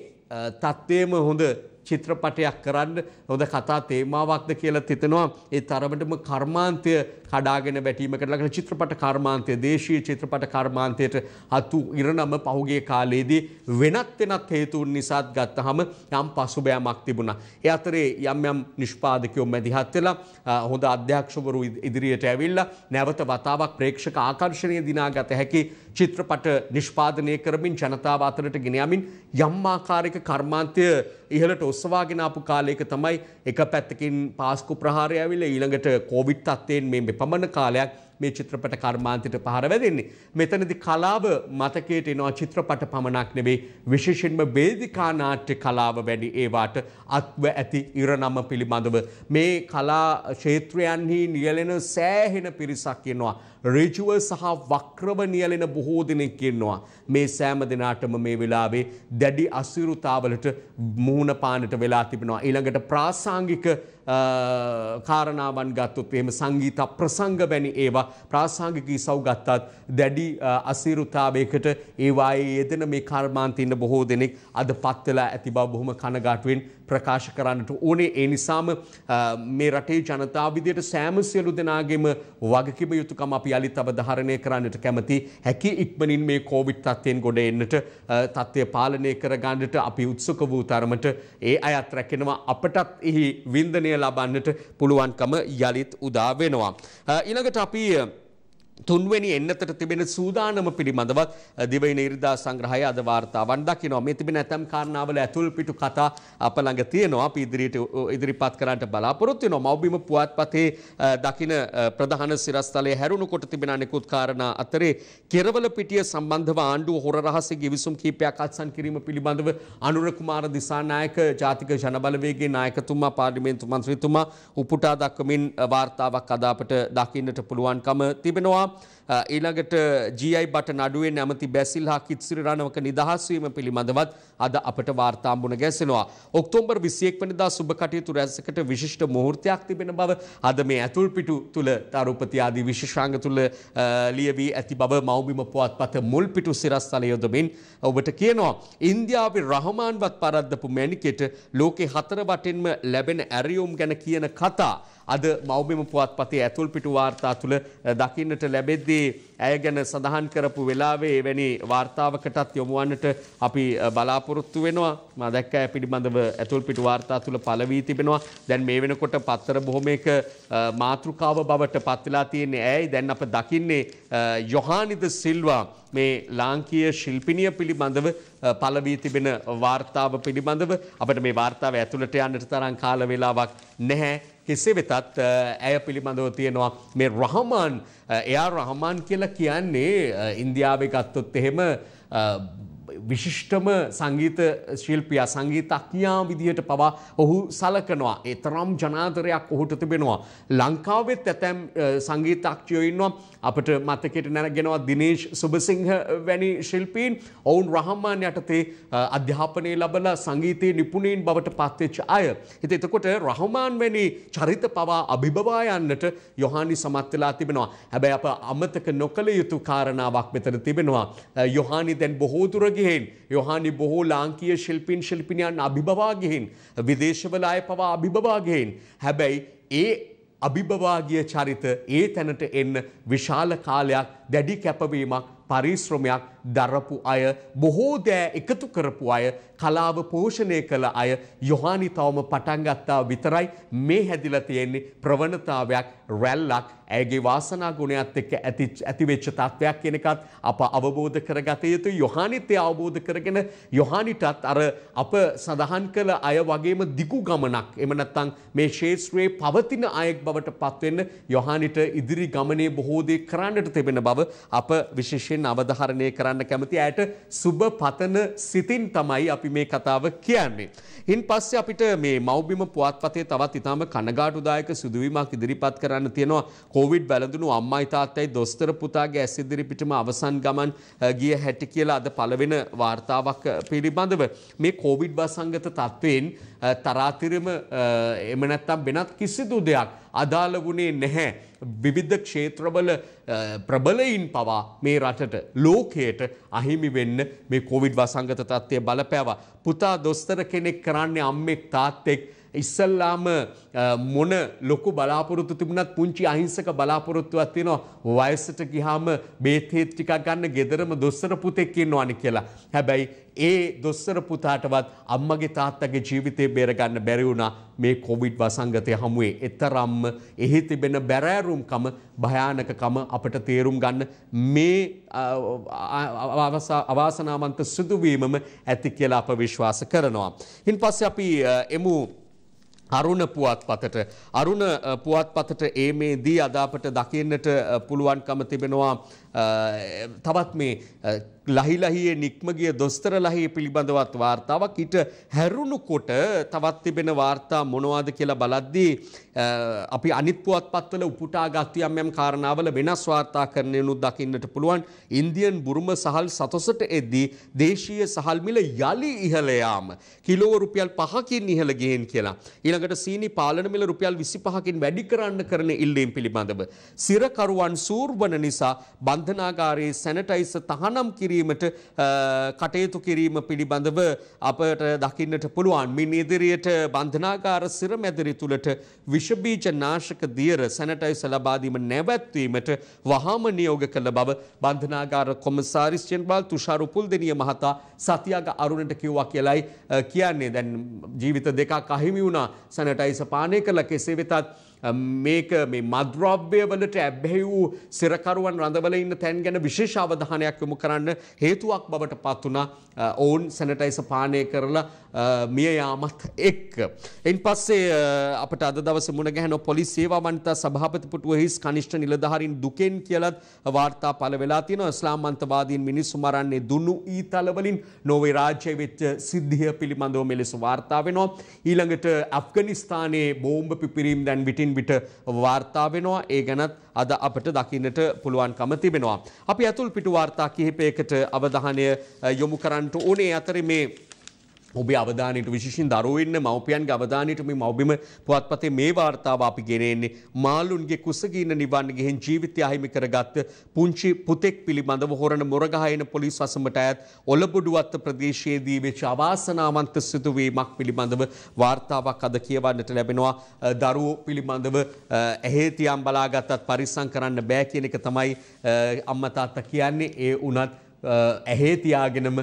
තත්ත්වයම හොඳ චිත්‍රපටයක් කරන්න හොඳ කතා තේමාවක්ද කියලා තිතනවා ඒ තරමටම කර්මාන්තය කඩාගෙන වැටීමකට ලඟ චිත්‍රපට කර්මාන්තය දේශීය චිත්‍රපට කර්මාන්තයට හතු ඉරණම පහුගේ කාලයේදී වෙනත් වෙනත් හේතුන් නිසාත් ගත්තහම යම් පසුබෑමක් තිබුණා. ඒ අතරේ යම් යම් නිෂ්පාදකයෝ මැදිහත් වෙලා හොඳ අධ්‍යක්ෂවරු ඉදිරියට ඇවිල්ලා නැවත වතාවක් ප්‍රේක්ෂක ආකර්ෂණය දිනාගත හැකි චිත්‍රපට නිෂ්පාදනය කරමින් ජනතාව අතරට ගෙන යමින් යම් ආකාරයක කර්මාන්තය ඉහළට ඔස්සවාගෙන ආපු කාලයක තමයි එක පැත්තකින් පාස්කු ප්‍රහාරය ඇවිල්ලා ඊළඟට කොවිඩ් තත්ත්වයෙන් මේ පමණ කාලයක් මේ චිත්‍රපට කර්මාන්තයට පහර වැදෙන්නේ. මෙතනදි කලාව මතකයට එනවා චිත්‍රපට පමණක් නෙවෙයි විශේෂයෙන්ම වේදිකා නාට්‍ය කලාව වැඩි ඒවාට අත්ව ඇති ඉරණම පිළිබඳව මේ කලා ක්ෂේත්‍රයන්හි නියැලෙන සෑහෙන පිරිසක් ඉන්නවා. ඍජුව සහ වක්‍රව නියැලෙන බොහෝ දෙනෙක් ඉන්නවා. මේ සෑම දෙනාටම මේ වෙලාවේ දැඩි අසිරුතාවලට මුහුණ පානට වෙලා තිබෙනවා. ඊළඟට ප්‍රාසංගික කාරණාවන් ගත්තොත් එහෙම සංගීත ප්‍රසංග වැනි ඒවා ප්‍රාසංගික ඉසව් ගත්තත් දැඩි අසීරුතාවයකට ඒවායේ යෙදෙන මේ කර්මාන්තින්න බොහෝ දෙනෙක් අද පත් වෙලා ඇති බව බොහොම කනගාටුවෙන් ප්‍රකාශ කරන්නට ඕනේ. ඒ නිසාම මේ රටේ ජනතාව විදියට සෑම සියලු දෙනාගේම වගකීම යුතුකම අපි යළිත් අවධාරණය කරන්නට කැමති. හැකි ඉක්මනින් මේ කෝවිඩ් තත්ත්වයෙන් ගොඩ එන්නට තත්ත්වය පාලනය කර ගන්නට අපි උත්සුක වූ තරමට ඒ අයත් රැකෙනවා. අපටත් එහි වින්දනය ලබන්නට පුළුවන්කම යළිත් උදා වෙනවා. ඊළඟට අපි තුන්වෙනි එන්නතට තිබෙන සූදානම පිළිබඳවත් දිවයින ඉරිදා සංග්‍රහය අද වාර්තාවන් දකිනවා. මේ තිබෙන ඇතම් කාරණාවල ඇතුල් පිටු කතා අප ළඟ තියෙනවා. අපි ඉදිරියට ඉදිරිපත් කරන්නට බලාපොරොත්තු වෙනවා. මව්බිම පුවත්පතේ දකින ප්‍රධාන සිරස්තලයේ හැරුණු කොට තිබෙන අනෙකුත් කාරණා අතරේ කෙරවල පිටිය සම්බන්ධව ආණ්ඩුව හොර රහසේ ගිවිසුම් කීපයක් අත්සන් කිරීම පිළිබඳව අනුර කුමාර දිසානායක ජාතික ජනබලවේගයේ නායකතුමා පාර්ලිමේන්තු මන්ත්‍රීතුමා උපුටා දක්වමින් වාර්තාවක් අද අපට දකින්නට පුළුවන්කම තිබෙනවා. Allah ඊළඟට ජයි බට නඩුවේ නැමති බැසිල් හා කිත්සිරි රණවක නිදහස්වීම පිළිබඳවත් අද අපට වාර්තාම්බුණ ගැසෙනවා. ඔක්තෝම්බර් විසියෙක් වනිදා සුභ කටයුතු රැසකට විශිෂ්ට මුහෘර්තයක් තිබෙන බව අද මේ ඇතුල් පිටු තුළ තරුපති ආදී විශේෂාංග තුළ ලියවී ඇති බව මවබිම පුවත්පත මුල් පිටු සිරස්තල යොදමින් ඔබට කියනවා. ඉන්දියාවේ රහමාන්වත් පරද්දපු මැනිකෙට ලෝකෙ හතර වටෙන්ම ලැබෙන ඇරියුම් ගැන කියන කතා. අද මෞබිම පුවත්පතේ ඇතුල් පිටු වාර්තා තුළ දකින්නට ලැබෙද්දී ඇය ගැන සඳහන් කරපු වෙලාවේ එවැනි වාර්තාවකටත් යොමුවන්නට අපි බලාපොරොත්තු වෙනවා. මා දැක්ක ඇය පිළිබඳව ඇතුල් පිටු වාර්තා තුළ පළවී තිබෙනවා. දැන් මේ වෙනකොට පත්තර බොහොමයක මාතෘකාව බවට පත්වෙලා තියෙන්නේ ඇයි? දැන් අප දකින්නේ යොහානිද සිල්වා මේ ලාංකීය ශිල්පිනිය පිළිබඳව පලවී තිබෙන වාර්තාව පිළිබඳව. අපට මේ වාර්තාව ඇතුළට යන්නට තරම් කාල වෙලාවක් නැහැ. කෙසේ වෙතත් ඇය පිළිබඳව තියෙනවා මේ රහමාන්. එයා රහමාන් කියලා කියන්නේ ඉන්දියාවේ ගත්තොත් එහෙම විශිෂ්ටම සංගීත ශිල්පියා සංගීතඥයා විදිහට පවා ඔහු සලකනවා. ඒ තරම් ජනාදරයක් ඔහුට තිබෙනවා. ලංකාවෙත් ඇතැම් සංගීතඥයෝ ඉන්නවා අපට මතකයට නැරගෙනවා දිනේශ් සුබසිංහ වැනි ශිල්පීන් ඔවුන් රහම්මාන් යටතේ අධ්‍යාපනය ලබලා සංගීතයේ නිපුණීන් බවට පත්වෙච්ච අය. හිත එතකොට රහමාන් වැනි චරිත පවා අභිබවා යන්නට යොහානි සමත් වෙලා තිබෙනවා. හැබැයි අප අමතක නොකළ යුතු කාරණාවක් මෙතන තිබෙනවා. යොහානි දැන් බොහෝ දුර ගිහින් යොහානි බොහෝ ලාංකීය ශිල්පීන් ශිල්පිනියන් අභිබවා ගිහින් විදේශවල අය පවා අභිබවා ගිහින්. හැබැයි ඒ අභිභවාගිය චරිත ඒ තැනට එන්න විශාල කාලයක් දැඩි කැපවීමක් පරිශ්‍රමයක් දරපු අය බොහෝ දෑ එකතු කරපු අය කලාව පෝෂණය කළ අය යොහානි තවම පටන්ගත්තා විතරයි. මේ හැදිල තියෙන්නේ ප්‍රවණතාවයක් රැල්ලක් ඇගේ වාසනා ගුණයත් එක්ක ඇතිවෙච්ච තත්ත්වයක් කෙනෙකත් අප අවබෝධ කරගත යුතු. යොහානිත්‍ය අවබෝධ කරගෙන යොහානිටත් අර අප සඳහන් කළ අය වගේම දිගු ගමනක් එමනත්තං මේ ශේත්‍රයේ පවතින අයෙක් බවට පත්වෙන්න යොහානිට ඉදිරි ගමනේ බොහෝදේ කරන්නට තිබෙන බව අප විශේෂයෙන් අවධහරණය කරන්න කැමති. ඇයට සුබ පතන සිතින් තමයි අපි මේ කතාව කියන්නේ. ඉන් පස්සේ අපිට මේ මෞබිම පුවත්පතේ තවත් ඉතාම කනගාටුදායක සිදුවීමක් ඉදිරිපත් කරන්න තියෙනවා කෝවිඩ් වැළඳුණු අම්මයි තාත්තයි දොස්තර පුතාගේ ඇස් ඉදිරිපිටම අවසන් ගමන් ගිය හැටි කියලා අද පළවෙන වාර්තාවක් පිළිබඳව මේ කෝවිඩ් වසංගත තත්ත්වයෙන් තරාතිරම එම නැත්තම් වෙනත් කිසිදු දෙයක් අදාළ වුණේ නැහැ. විවිධ ක්ෂේත්‍රවල ප්‍රබලයින් පවා මේ රටට ලෝකයට අහිමි වෙන්න මේ කොවිඩ් වසංගත තත්ත්වය බලපෑවා. පුතා දොස්තර කෙනෙක් කරන්නේ අම්මෙක් තාත්තෙක් ඉස්සල්ලාම මොන ලොකු බලාපොරොත්තු තිබුණත් පුංචි අහිංසක බලාපොරොත්තුවක් තියෙනවා වයසට ගියාම බේත් හේත් ටිකක් ගන්න ගෙදරම දොස්තර පුතෙක් ඉන්නවනි කියලා. හැබැයි ඒ දොස්තර පුතාටවත් අම්මගේ තාත්තගේ ජීවිතේ බේරගන්න බැරි වුණා මේ කොවිඩ් වසංගතය හමුවේ. එතරම්ම එහි තිබෙන බැරෑරුම්කම භයානකකම අපට තේරුම් ගන්න මේ අවාසනාවන්ත සිදුවීමම ඇති කියලා අප විශ්වාස කරනවා. ඉන් පස්සේ අපි එමු අරුණ පුවත්පතට අරුණ පුවත්පතට ඒමේදී අදාපට දකින්නට පුළුවන්කම තිබෙනවා. තවත් මේ ලහිලහියේ නික්මගිය දොස්තර ලහිය පිළිබඳවත් වාර්තාවක්. ඊට හැරුණු කොට තවත් තිබෙන වාර්තා මොනවාද කියලා බලද්දී අපි අනිත් පුවත්පත්වල උපුටා ගත්තු යම් යම් කාරණාවල වෙනස් වාර්තා කරන්නනුත් දකින්නට පුළුවන්. ඉන්දියන් බුරුම සහල් සතොසට එද්දී දේශීය සහල් මිල යලි ඉහළ යාම. කිලෝ රුපියල් 5කින් ඉහළ ගිහින් කියලා. ඊළඟට සීනි පාලන මිල රුපියල් 25කින් වැඩි කරන්න කරන ඉල්ලීම් පිළිබඳව. සිරකරුවන් සූර්වන නිසා බන්ධනාගාරයේ සැනටයිස තහනම් කිරීමට කටයුතු කිරීම පිළිබඳව අපට දකින්නට පුළුවන්. මින් ඉදිරියට බන්ධනාගාර සිරමැදිරි තුළට විෂබීජ නාශක දියර සැනටයිස ලබාදීම නැවැත්වීමට වහාම නියෝග කළ බව බන්ධනාගාර කොමසාරිස් ජෙනරාල් තුෂාර උපුල්දෙනිය මහතා සතියාග අරුණට කිව්වා කියලයි කියන්නේ. දැන් ජීවිත දෙකක් අහිමි වුණා සැනටයිස පානය කළ කෙසේ වෙතත් මේක මේ මද්‍රව්‍ය වලට ඇබ්බැහි වූ සිරකරුවන් රඳවල ඉන්න තැන් ගැන විශේෂ අවධානයක් යොමු කරන්න හේතුවක් බවට පත් වුණා ඔවුන් සැනටයිස පානය කරලා මිය යාමත් එක්ක. එන් පස්සේ අපට අද දවස මුණ ගැහෙන පොලිස් සේවා මන්තා සභාපති පුටුව හිස් කනිෂ්ඨ නිලධාරීන් දුකෙන් කියලත් වාර්තා පළ වෙලා තියෙනවා. ඉස්ලාම් මන්තවාදීන් මිනිස්සු මරන්නේ දුන්නු ඊතල වලින් නොවේ රාජ්‍ය වෙච්ච සිද්ධිය පිළිබඳව මෙලෙස වාර්තා වෙනවා. ඊළඟට ඇෆ්ගනිස්තානයේ බෝම්බ පිපිරීම් දැන් විටින් විටින් විට වාර්තා වෙනවා ඒ ගැනත් අද අපට දකින්නට පුළුවන්කම තිබෙනවා. අපි ඇතුල් පිටු වාර්තා කිහිපයකට අවධානය යොමු කරන්නට ඕනේ අතර මේ ඔබේ අවධානයට විශේෂින් දරුවෙන්න මව්පියන්ගේ අවධානයට මේ මව්බිම පුවත්පතේ මේ වාර්තාව අපි ගෙනෙන්නේ මාළුන්ගේ කුසගීන නිවන්න ගෙහින් ජීවිතය අහිමි කරගත්ත පුංචි පුතෙක් පිළිබඳව හොරණ මොරගහයන පොලිස් වසමට ඇත් ඔලබොඩුවත්ත ප්‍රදේශයේදී වෙච්ච අවාසනාවන්ත සිදුවීමක් පිළිබඳව වාර්තාවක් අද කියවන්නට ලැබෙනවා. දරුවෝ පිළිබඳව ඇහේතියම් බලාගත්තත් පරිස්සම් කරන්න බෑ කියන එක තමයි අම්මා තාත්තා කියන්නේ. ඒ උනත් ඇහේ තියාගෙනම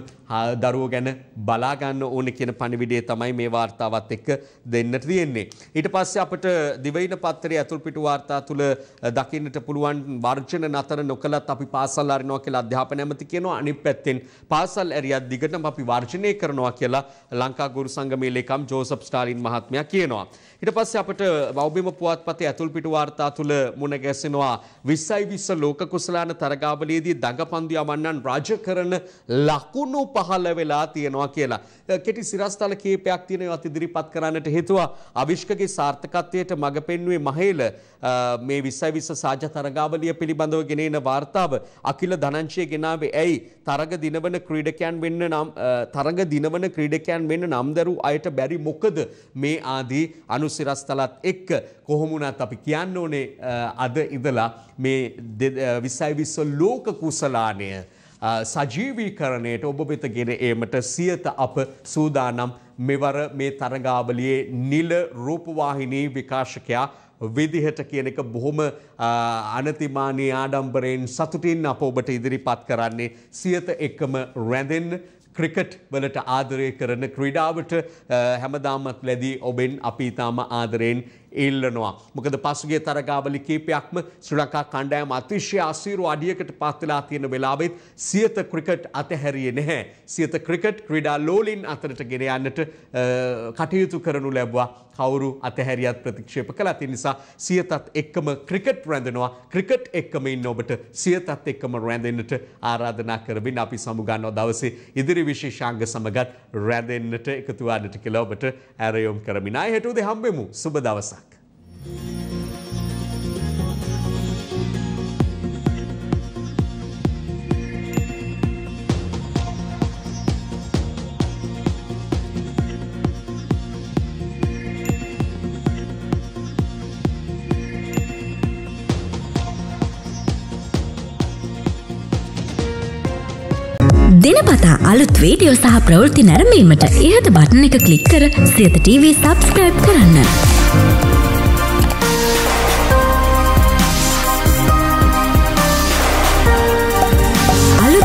දරුවෝ ගැන බලාගන්න ඕන කියන පණිවිඩේ තමයි මේ වාර්තාවත් එක්ක දෙන්නට තියෙන්නේ. ඊට පස්සේ අපට දිවයින පත්තරේ ඇතුල් පිටු වාර්තා තුල දකින්නට පුළුවන් වර්ජන නතර නොකලත් අපි පාසල් අරිනවා කියලා අධ්‍යාපන ඇමති කියනවා. අනිත් පැත්තෙන් පාසල් ඇරියත් දිගටම අපි වර්ජනය කරනවා කියලා ලංකා ගුරු සංගමේ ලේකම් ජෝසප් ස්ටාලින් මහත්මයා කියනවා. ඊට පස්සේ අපට වෞබිම පුවත්පතේ ඇතුල් පිටු වාර්තා තුල මුණ ගැසෙනවා 20යි 20 ලෝක කුසලාන තරගාවලියේදී දඟපන්දු යවන්නන් රාජ කරන ලකුණු පහළ වෙලා තියෙනවා කියලා. කෙටි සිරස්තල කීපයක් තියෙනවා ඉදිරිපත් කරන්නට හේතුව අවිශ්කගේ සාර්ථකත්වයට මඟ පෙන්වුවේ මහේල. මේ 2020 සාජ තරගාවලිය පිළිබඳව ගෙනෙන වාර්තාව අකිල ධනංචය ගෙනාවේ ඇයි? තරග දිනවන ක්‍රීඩකයන් වෙන්න නම් තරග දිනවන ක්‍රීඩකයන් වෙන්න නම්දරු අයට බැරි මොකද? මේ ආදී අනුසිරස්තලත් එක්ක කොහොමුණත් අපි කියන්න ඕනේ අද ඉදලා මේ විසයි විස්ස ලෝක කුසලානය සජීවීකරණයට ඔබ වෙත ගෙන ඒමට සියත අප සූදානම් මෙවර මේ තරගාවලියේ නිල රූපවාහිනී විකාශකයා විදිහට කියන එක බොහොම අනතිමානී ආඩම්බරයෙන් සතුටින් අප ඔබට ඉදිරිපත් කරන්නේ සියත එක්කම රැඳෙන් ක්‍රිකට් වලට ආදරය කරන ක්‍රීඩාවට හැමදාමත් ලැදී ඔබෙන් අපි ඉතාම ආදරයෙන් ඉල්ලනවා. මොකද පසුගේ තරගාවලි කීපයක්ම ශ්‍රී ලංකා කණ්ඩායම අතිශය අසීරු අඩියකට පත්වෙලා තියෙන වෙලාවෙත් සියත ක්‍රිකට් අතහැරියේ නැහැ. සියත ක්‍රිකට් ක්‍රීඩා ලෝලින් අතරට ගෙන යන්නට කටයුතු කරනු ලැබුවා. කවුරු අතහැරියත් ප්‍රතික්ෂේප කළා. ඒ නිසා සියතත් එක්කම ක්‍රිකට් රැඳෙනවා. ක්‍රිකට් එක්කම ඉන්න ඔබට සියතත් එක්කම රැඳෙන්නට ආරාධනා කරමින් අපි සමුගන්නවා දවසේ ඉදිරි විශේෂාංග සමගත් රැඳෙන්නට එකතු වන්නට කියලා ඔබට ඇරයොම් කරමින් ආයෙ හෙට උදේ හම්බෙමු. සුබ දවසක්. දිනපතා අලුත් වීඩියෝ සහ ප්‍රවෘත්ති නැරඹීමට ඉහත බටන එක කලික් කර සියත TV සබස්ක්‍රයිබ් කරන්න.